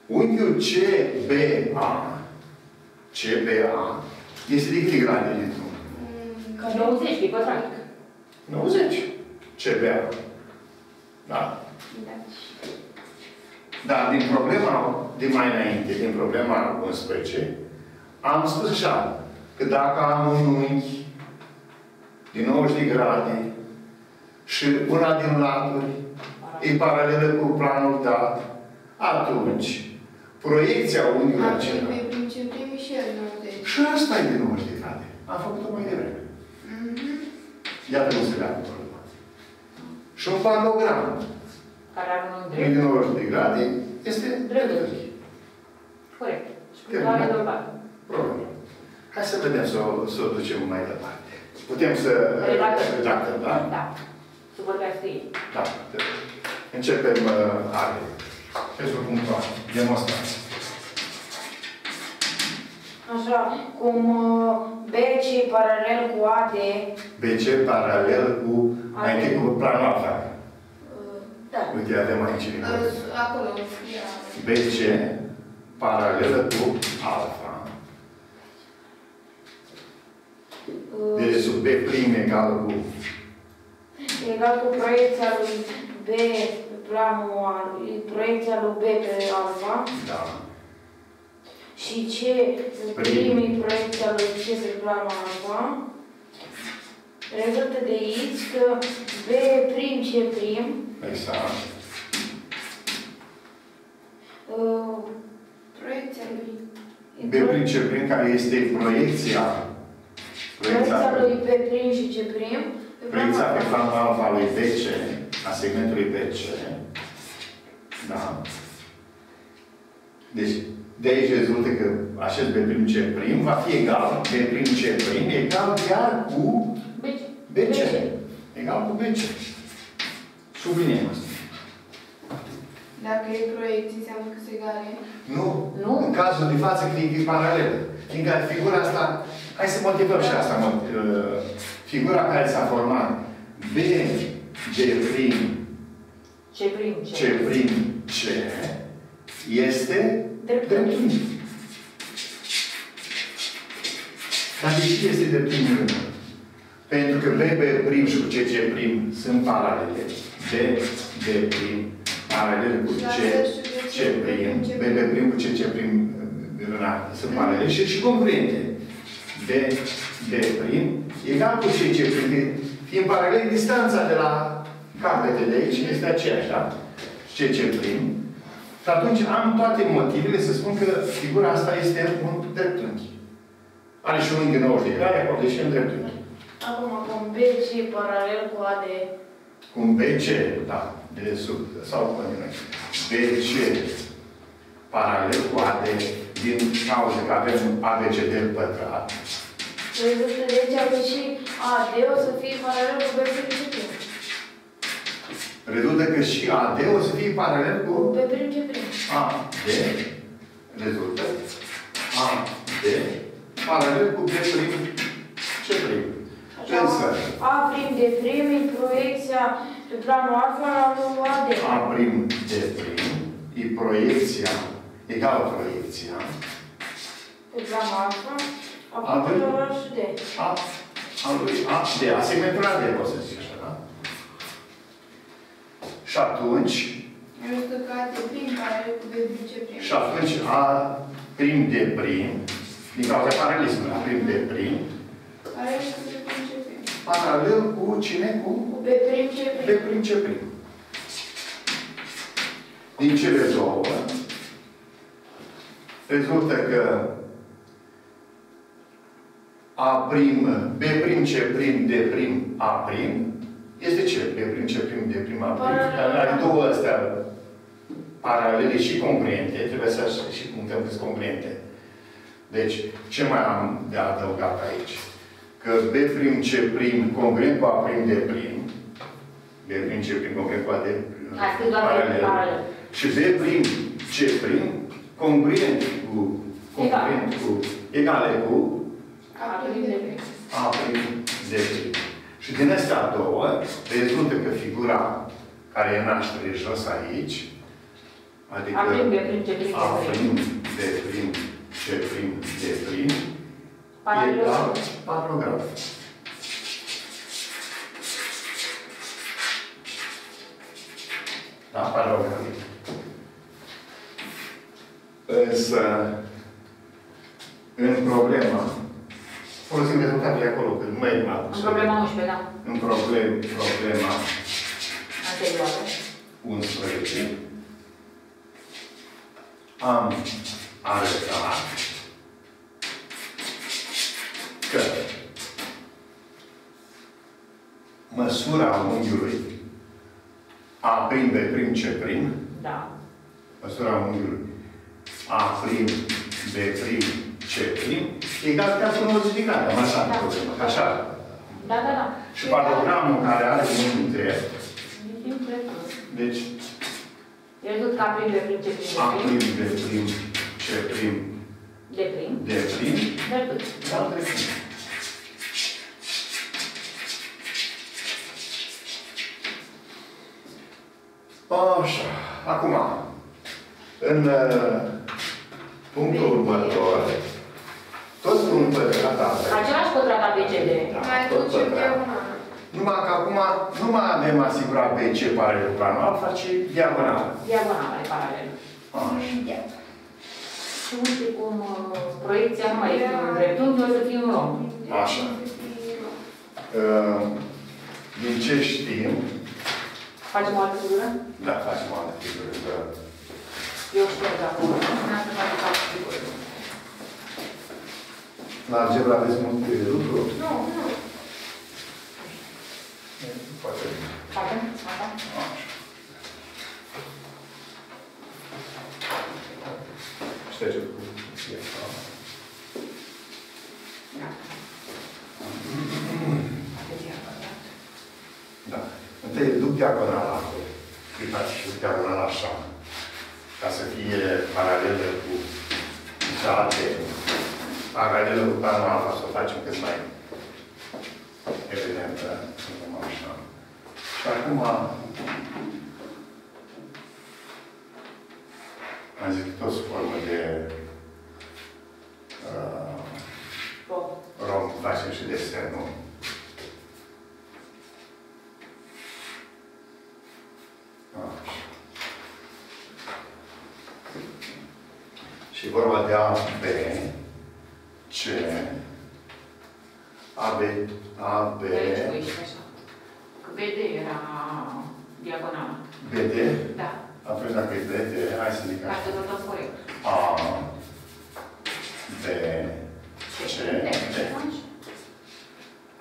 Speaker 2: unghiul CBA, CBA, este de câte grade de drum?
Speaker 3: Mm,
Speaker 1: Că 90 e pătratic.
Speaker 2: 90. CBA. Da?
Speaker 3: Da.
Speaker 2: Dar din problema de mai înainte, din problema 11, am spus așa, că dacă am un unghi din 90 de grade și una din laturi e paralelă cu planul dat, atunci proiecția unghiului
Speaker 3: Am
Speaker 2: acela.
Speaker 3: Primit pe prim ce prim și el 90.
Speaker 2: Și asta e de 90 de grade. Am făcut-o mai devreme.
Speaker 3: Mhm.
Speaker 2: Iată cum se leagă problema. Și un paralogram
Speaker 1: Care are un
Speaker 2: unghi
Speaker 1: drept.
Speaker 2: de 90 de grade este
Speaker 1: Drept.
Speaker 2: dreptunghi.
Speaker 1: Corect. Și cu
Speaker 2: Terminat.
Speaker 1: doar rezolvat.
Speaker 2: Problemă. Hai să vedem să o, să o ducem mai departe. Putem să
Speaker 1: Redactăm.
Speaker 2: redactăm, da?
Speaker 1: Da. Să vorbească ei.
Speaker 2: Da. Începem uh, are. Pentru punctul A. Demonstrație.
Speaker 4: Așa, cum uh, BC paralel cu AD,
Speaker 2: BC paralel cu, mai întâi cu planul alfa.
Speaker 4: uh, da,
Speaker 2: Uite, avem aici din
Speaker 3: Uh, Acolo scria.
Speaker 2: BC paralelă cu alfa.
Speaker 4: uh,
Speaker 2: Deci sub B prim egal cu
Speaker 4: egal cu proiecția lui B pe planul al- proiecția lui B pe alfa
Speaker 2: da.
Speaker 4: Și C
Speaker 2: Prim.
Speaker 4: primii proiecția lui C pe planul alfa. Rezultă de aici că B prim C prim
Speaker 2: Exact.
Speaker 4: uh,
Speaker 3: Proiecția lui.
Speaker 2: B prim C prim care este proiecția
Speaker 4: proiecția lui B prim și C prim pe planul
Speaker 2: Proiecția pe
Speaker 4: alfa.
Speaker 2: planul alfa lui BC, a segmentului BC. Da. Deci, de aici rezultă că acest B prim C prim va fi egal, B prim C prim egal chiar cu
Speaker 1: Deci,
Speaker 2: BC. Egal cu BC. Subliniem asta.
Speaker 3: Dacă e proiecție, înseamnă că se egale.
Speaker 2: Nu.
Speaker 1: Nu.
Speaker 2: În cazul de față, când e paralelă. Fiindcă figura asta, hai să motivăm și asta, mă, uh, figura care s-a format, B, G prim,
Speaker 1: ce prim,
Speaker 2: C
Speaker 1: ce?
Speaker 2: prim, C, este
Speaker 4: Dreptunghi.
Speaker 2: dreptunghi. Dar de ce este dreptunghi în Pentru că B, B prim și cu C, C prim sunt paralele. B, B prim, paralele cu C, C prim, B, B prim cu C, C prim na, sunt paralele și, și congruente. B, B prim, egal cu C, C prim, fiind paralel distanța de la capete de aici este aceeași, da? C, C prim. Și atunci am toate motivele să spun că figura asta este un dreptunghi. Are și un unghi de 90 de grade, acolo, deci e un dreptunghi.
Speaker 4: Acum, cum BC paralel cu AD,
Speaker 2: Cu un BC, da, de sub, sau continuăm. BC paralel cu AD din cauza că avem ABCD pătrat.
Speaker 4: rezultă de aici că și AD o să fie paralel cu B prim C prim.
Speaker 2: Rezultă că și AD o să fie paralel cu
Speaker 4: B prim C prim.
Speaker 2: AD. Rezultă AD paralel cu B prim C prim.
Speaker 4: Așa,
Speaker 2: Însă,
Speaker 4: A prim de prim e proiecția pe planul alfa la lui AD.
Speaker 2: A prim de prim e proiecția, egal proiecția,
Speaker 4: Pe planul alfa,
Speaker 2: A
Speaker 4: acum
Speaker 2: prim.
Speaker 4: la și D.
Speaker 2: a, a lui A, de, a segmentul AD, pot să zic așa, da? Și atunci,
Speaker 3: Rezultă că A de prim paralel cu B prim ce prim.
Speaker 2: și atunci A prim de prim, din cauza paralelismului, A prim de prim,
Speaker 3: Paralel cu B prim ce prim.
Speaker 2: paralel cu cine? Cu
Speaker 4: Cu B prim C
Speaker 2: B
Speaker 4: prim.
Speaker 2: prim C prim. Din cele două, rezultă că A prim, B prim C prim, D prim, A prim, este ce? B prim C prim, D prim, A prim.
Speaker 4: Paralel.
Speaker 2: Ai două astea paralele și congruente, trebuie să și punctăm că sunt congruente. Deci, ce mai am de adăugat aici? Că B prim, C prim, congruent cu A prim, D prim. B prim, C prim, congruent cu A D
Speaker 1: Hai să doar
Speaker 2: paralel.
Speaker 1: paralel.
Speaker 2: Și B prim, C prim, congruent cu, congruent cu, egale cu
Speaker 3: A prim de prim.
Speaker 2: A prim, D prim. Și din astea două, rezultă că figura care e naștere jos aici, adică
Speaker 1: A prim, B prim, C prim, D
Speaker 2: A
Speaker 1: prim.
Speaker 2: prim, D prim, C prim, D prim,
Speaker 1: Paralel.
Speaker 2: egal paralograf. Da, paralograf. Însă, în problema, folosim rezultatele acolo, că nu mai e mai
Speaker 1: În problema 11, da.
Speaker 2: În problem, problema
Speaker 1: Anterioară.
Speaker 2: 11 am arătat că măsura unghiului A prim, B prim, C prim,
Speaker 1: Da.
Speaker 2: măsura unghiului A prim, B prim, C prim, egal ca să nu justificare, am așa
Speaker 1: Da.
Speaker 2: problemă, așa.
Speaker 1: Da, da, da.
Speaker 2: Și paralogramul care are un drept,
Speaker 1: Din dreptul.
Speaker 2: deci
Speaker 1: E văzut că A prim, B prim, C prim,
Speaker 2: A
Speaker 1: D prim.
Speaker 2: prim, B prim, C prim,
Speaker 1: D prim.
Speaker 2: D prim,
Speaker 1: Dreptul.
Speaker 2: da, D prim. Așa. Acum, în uh, punctul următor, tot cu un pătrat aveți.
Speaker 1: Același pătrat ABCD.
Speaker 2: Da,
Speaker 3: Mai
Speaker 2: tot
Speaker 3: duce
Speaker 2: pătrat.
Speaker 3: diagonală.
Speaker 2: Numai că acum nu mai avem asigurat pe ce pare planul, face diagonal.
Speaker 1: Diagonala e paralel.
Speaker 2: Așa.
Speaker 1: Și uite cum uh, proiecția nu mai este un dreptunghi, o să fie un rom.
Speaker 2: Așa. Uh, Din ce știm,
Speaker 1: Facem o altă figură?
Speaker 2: da, facem o altă figură, că
Speaker 1: Eu știu de acolo. N-am să fac o altă figură.
Speaker 2: La algebra aveți multe lucruri.
Speaker 3: Nu, nu.
Speaker 2: Poate.
Speaker 1: Facem? Asta?
Speaker 2: Așa. Șterge cu fiecare.
Speaker 1: Da. Atenție, pătrat.
Speaker 2: Da. Întâi duc diagonala acolo. Clicați și duc diagonala așa. Ca să fie paralelă cu cealaltă. Paralelă cu planul alfa, să o facem cât mai evidentă. Suntem așa. Și acum am zis că tot sub formă de uh,
Speaker 1: Rom.
Speaker 2: rom facem și desenul. Așa. Și vorba de A, B, C, A, B, A, B,
Speaker 1: De aici, cu aici, așa. Că BD era diagonală.
Speaker 2: B, D.
Speaker 1: Da.
Speaker 2: Atunci dacă e B, D, hai să zic
Speaker 1: Ca
Speaker 2: așa.
Speaker 1: să tot tot corect.
Speaker 2: A, B,
Speaker 1: Ce?
Speaker 2: C,
Speaker 1: De,
Speaker 2: D.
Speaker 1: atunci?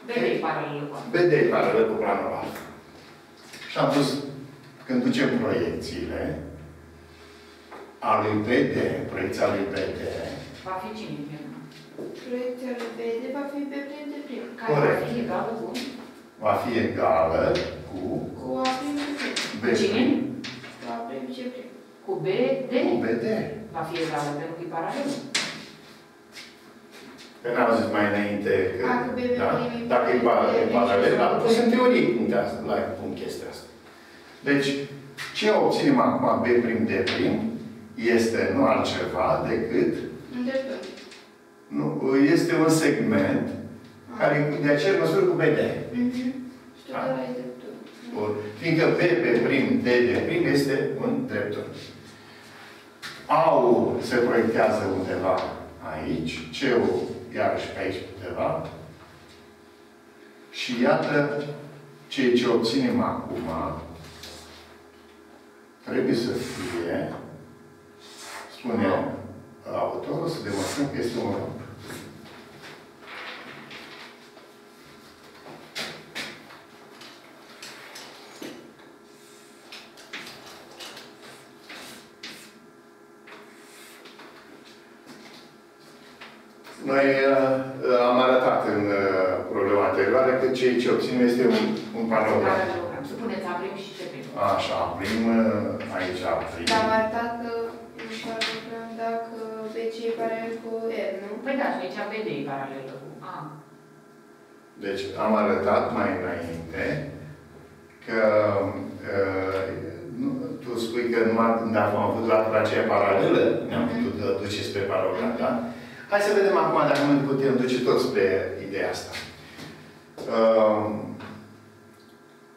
Speaker 1: BD e paralelă cu asta.
Speaker 2: B, D e paralel cu planul alfa. Și am pus, când ducem proiecțiile, a lui BD, proiecția lui BD,
Speaker 1: Va fi cine? Mirna?
Speaker 3: Proiecția lui BD va fi pe prim de prim.
Speaker 1: Care va
Speaker 2: Corect.
Speaker 1: fi egală cu?
Speaker 2: va fi egală cu
Speaker 3: Cu A prim de prim.
Speaker 2: B
Speaker 1: Cine?
Speaker 3: Cu A prim C prim.
Speaker 1: Cu BD
Speaker 2: cu BD.
Speaker 1: va fi egală pentru că e paralelă.
Speaker 2: Că n-am zis mai înainte că,
Speaker 3: A, cu BD
Speaker 2: da,
Speaker 3: prim e
Speaker 2: dacă e pa- e
Speaker 3: paralel.
Speaker 2: paralel, dar pus în teorie punctea asta, la punct chestia asta. Deci, ce obținem acum B prim D prim este nu altceva decât
Speaker 3: Îndreptări.
Speaker 2: Nu, este un segment care e de aceeași măsură cu BD.
Speaker 3: Mhm. Și
Speaker 2: Da.
Speaker 3: tot ăla e dreptul.
Speaker 2: Bun. Fiindcă B pe prim, D de prim este un dreptunghi. A-ul se proiectează undeva aici, C-ul iarăși pe aici undeva. Și iată ceea ce obținem acum trebuie să fie, spune autorul, să demonstrăm că este un romp. Noi uh, am arătat în uh, problema anterioară că ceea ce obținem este un, un panogram.
Speaker 1: Supuneți aprim și ce prim.
Speaker 2: Așa, aprim, uh, aici aprim.
Speaker 3: Dar am arătat că nu paralel dacă BC e paralel cu R, nu?
Speaker 1: Păi da, și aici BD e paralelă cu A.
Speaker 2: Deci am arătat mai înainte că uh, nu, tu spui că numai când am avut latura aceea paralelă, ne-am putut uh, duce spre paralel, da? Hai să vedem acum dacă noi putem duce tot spre ideea asta. Uh,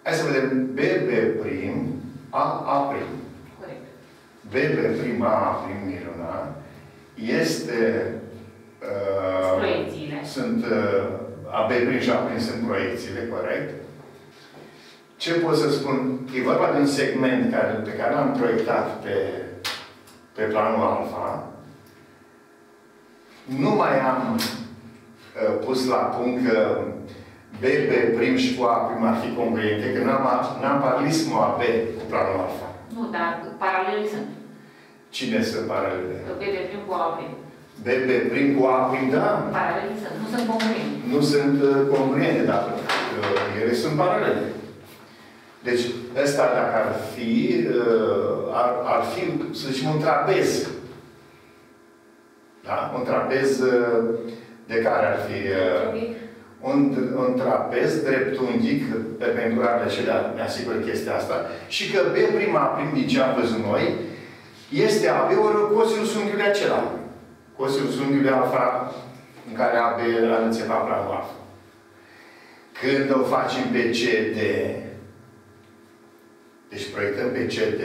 Speaker 2: hai să vedem BB prim, A, A prim.
Speaker 1: Corect.
Speaker 2: BB prim, A, A prim, Miruna, este... Uh,
Speaker 1: Proiecțiile.
Speaker 2: Sunt uh, AB prim și A prim sunt proiecțiile, corect? Ce pot să spun? E vorba de un segment care, pe care l-am proiectat pe, pe planul alfa. Nu mai am uh, pus la punct că B pe prim și cu A prim ar fi congruente, că n-am, n-am paralismul AB cu planul alfa.
Speaker 1: Nu, dar paralele sunt.
Speaker 2: Cine sunt paralele?
Speaker 1: BB prim cu A prim.
Speaker 2: B pe prim cu A prim, da?
Speaker 1: Paralele sunt, nu sunt congruente.
Speaker 2: Nu sunt uh, congruente, dar uh, ele sunt paralele. Deci, ăsta, dacă ar fi, uh, ar, ar fi, să zicem, un trapez. Da? Un trapez uh, de care ar fi uh, un, un trapez dreptunghic, perpendicular de da, ne asigură chestia asta, și că B prima prim din ce am văzut noi, este AB ori cosinus unghiului acela. Cosinus unghiului alfa în care AB a înțepat planul alfa. Când o facem pe CD, deci proiectăm pe CD,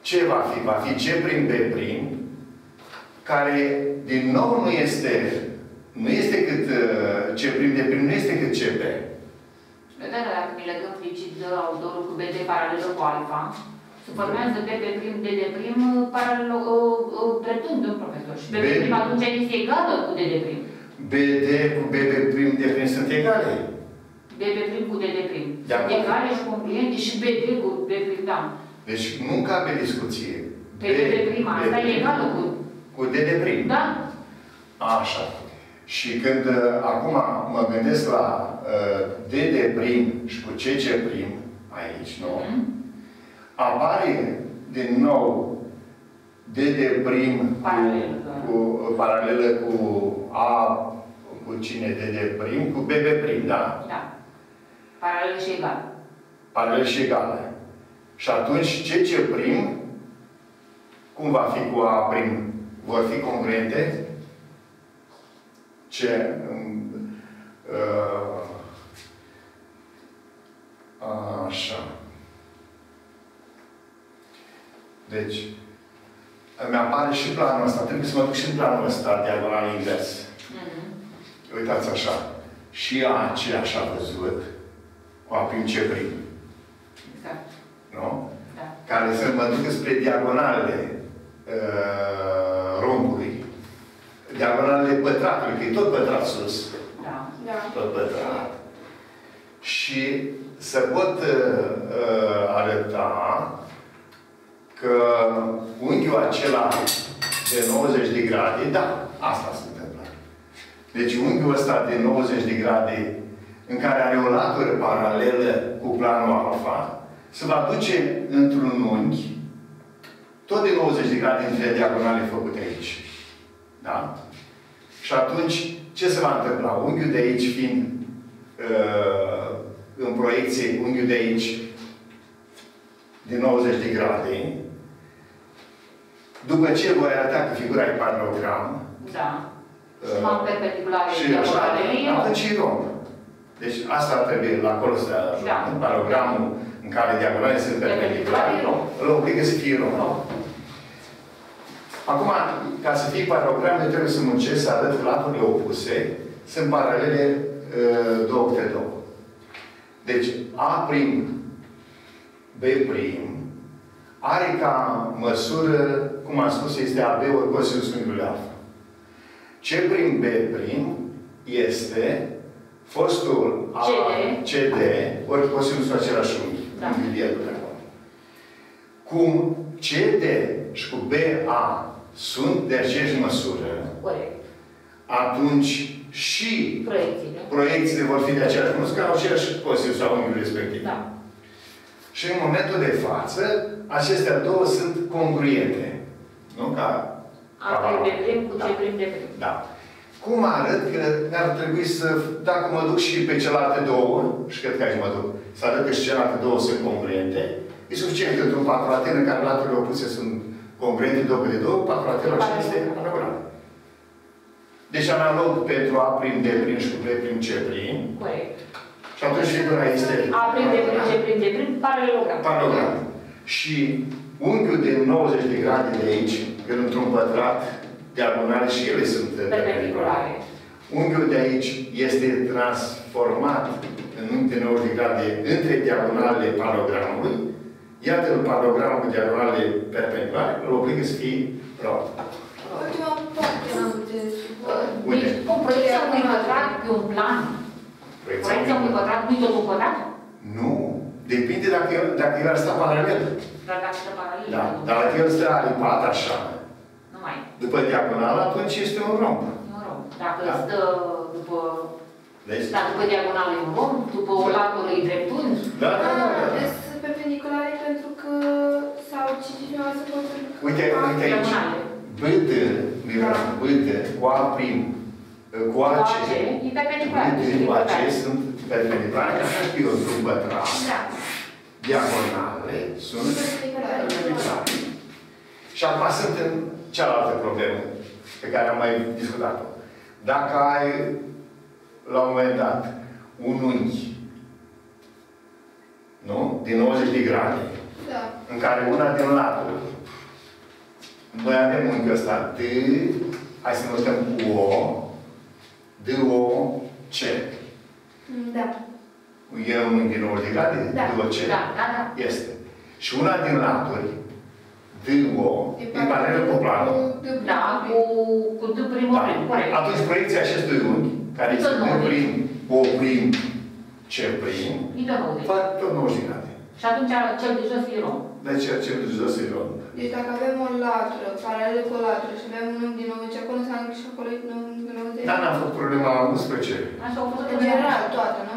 Speaker 2: ce va fi? Va fi C prim B prim, care din nou nu este nu este cât uh, C prim de prim, nu este cât CB.
Speaker 1: Da, dar dacă mi legăm implicit autorul cu BD paralelă cu alfa, se formează BB prim, DD prim, paralelă, dreptând un profesor. Și BB prim atunci este egală cu DD prim.
Speaker 2: BD cu BB prim de prim sunt egale.
Speaker 1: BB prim cu DD prim.
Speaker 2: De acord.
Speaker 1: Egale și congruente și BD cu BB prim, da.
Speaker 2: Deci nu cabe discuție.
Speaker 1: Pe DD prim, asta e egală cu...
Speaker 2: Cu DD prim.
Speaker 1: Da?
Speaker 2: Așa. Și când uh, acum mă gândesc la uh, DD prim și cu CC prim, aici, nu?
Speaker 1: Mhm.
Speaker 2: Apare din nou DD prim
Speaker 1: Paralel, da.
Speaker 2: cu, cu, paralelă cu A cu cine DD prim, cu BB prim, da?
Speaker 1: Da. Paralel și egal.
Speaker 2: Paralel și egale. Și atunci CC prim, cum va fi cu A prim? Vor fi congruente? Ce? um, uh, așa. Deci, îmi apare și planul ăsta. Trebuie să mă duc și în planul ăsta, diagonal invers.
Speaker 1: Mhm.
Speaker 2: Uitați așa. Și AC așa văzut, cu A prim C prim.
Speaker 1: Exact.
Speaker 2: Nu?
Speaker 1: Da.
Speaker 2: Care să mă ducă spre diagonalele uh, rombului. Diagonalele pătratului, că e tot pătrat sus.
Speaker 1: Da.
Speaker 3: Da.
Speaker 2: Tot pătrat. Și să pot uh, uh, arăta că unghiul acela de 90 de grade, da, asta se întâmplă. Deci unghiul ăsta de 90 de grade, în care are o latură paralelă cu planul alfa, se va duce într-un unghi, tot de 90 de grade între diagonale făcute aici. Da? Și atunci, ce se va întâmpla? Unghiul de aici fiind uh, în proiecție, unghiul de aici de 90 de grade, după ce voi arăta că figura e paralogram,
Speaker 1: Da. Și m-am perpendiculare
Speaker 2: și
Speaker 1: diagonale,
Speaker 2: așa,
Speaker 1: eu.
Speaker 2: atunci e romb. Deci asta trebuie la acolo să ajungă.
Speaker 1: Da.
Speaker 2: În paralogramul în care diagonale sunt perpendiculare,
Speaker 1: Perpendiculare e romb.
Speaker 2: îl obligă să fie romb.
Speaker 1: Romb.
Speaker 2: Acum, ca să fie paralogram, eu trebuie să muncesc să arăt că laturile opuse sunt paralele uh, două câte două. Deci, A prim, B prim, are ca măsură, cum am spus, este AB ori cosinus unghiului alfa. C prim B prim este fostul A,
Speaker 1: CD.
Speaker 2: CD ori cosinusul același unghi.
Speaker 1: Da.
Speaker 2: Unghiul de acolo. Cum CD și cu BA sunt de aceeași măsură,
Speaker 1: Corect.
Speaker 2: atunci și
Speaker 1: Proiecțiile.
Speaker 2: proiecțiile vor fi de aceeași măsură, că au aceeași poziție sau unghiul respectiv.
Speaker 1: Da.
Speaker 2: Și în momentul de față, acestea două sunt congruente. Nu ca...
Speaker 1: A prim de prim cu ce
Speaker 2: Da.
Speaker 1: prim de prim.
Speaker 2: Da. Cum arăt că ar trebui să, dacă mă duc și pe celelalte două, și cred că aici mă duc, să arăt că și celelalte două sunt congruente, e suficient într-un patroaten în care laturile opuse sunt congruente două de două, patroatenul acela este paragonal. Deci analog pentru A prim, D prim și cu B prim, C prim.
Speaker 1: Corect.
Speaker 2: Și atunci figura este
Speaker 1: A prim de prim, ce prim de prim, paralelogram.
Speaker 2: paralogram. Și unghiul de 90 de grade de aici, când într-un pătrat, diagonale și ele sunt perpendiculare.
Speaker 1: Perpendiculare.
Speaker 2: Unghiul de aici este transformat în unghi de 90 de grade între diagonalele paralogramului. Iată paralogramul cu diagonale perpendiculare, îl obligă să fie rot.
Speaker 3: Ultima parte n-am înțeles.
Speaker 2: Uite.
Speaker 1: Deci, cum proiecția unui pătrat pe un plan, proiecția unui pătrat nu-i tot un pătrat?
Speaker 2: Nu. Depinde dacă el, dacă el ar sta paralel.
Speaker 1: Dar dacă stă paralel,
Speaker 2: Da.
Speaker 1: nu.
Speaker 2: Dar dacă el stă alipat așa,
Speaker 1: nu mai.
Speaker 2: după diagonală, atunci este un romb.
Speaker 1: Nu rog. Dacă
Speaker 2: Da.
Speaker 1: stă după,
Speaker 2: Deci,
Speaker 1: da, după diagonală e un rom, după o latură e dreptunghi,
Speaker 2: da, da, da, da.
Speaker 3: Deci sunt perpendiculare pentru că sau citit cineva să pot
Speaker 2: Uite, uite aici.
Speaker 1: diagonale.
Speaker 2: BD, Mirela, BD, cu A prim, cu AC,
Speaker 1: Cu AC, e perpendicular.
Speaker 2: BD cu AC sunt perpendiculare, ca să fie într-un pătrat.
Speaker 1: Da.
Speaker 2: Diagonale sunt
Speaker 3: Perpendiculare.
Speaker 2: perpendiculare. Și acum sunt în cealaltă problemă pe care am mai discutat-o. Dacă ai, la un moment dat, un unghi, nu? Din 90 de grade,
Speaker 3: Da.
Speaker 2: în care una din laturi, noi avem unghiul ăsta D, hai să ne uităm cu O, D, O, C.
Speaker 3: Da.
Speaker 2: E un unghi din 90 de grade,
Speaker 3: Da.
Speaker 2: D, O, C.
Speaker 1: Da, da, da.
Speaker 2: Este. Și una din laturi, D, O, e paralelă cu planul.
Speaker 1: Da, cu, cu D primul
Speaker 2: Da.
Speaker 1: prim, corect.
Speaker 2: Atunci proiecția acestui unghi, care
Speaker 1: Tot
Speaker 2: este D
Speaker 1: 90.
Speaker 2: prim, O prim, C prim,
Speaker 1: E de 90.
Speaker 2: fac tot 90 de grade.
Speaker 1: Și atunci cel de jos e rom.
Speaker 2: Deci ce de jos e rond.
Speaker 3: Deci dacă avem o latură, paralelă cu o latură și avem un unghi din 90, acolo înseamnă că și acolo e un unghi din 90?
Speaker 2: Dar n-am făcut problema 11.
Speaker 1: Așa au fost
Speaker 3: În general, toate, nu?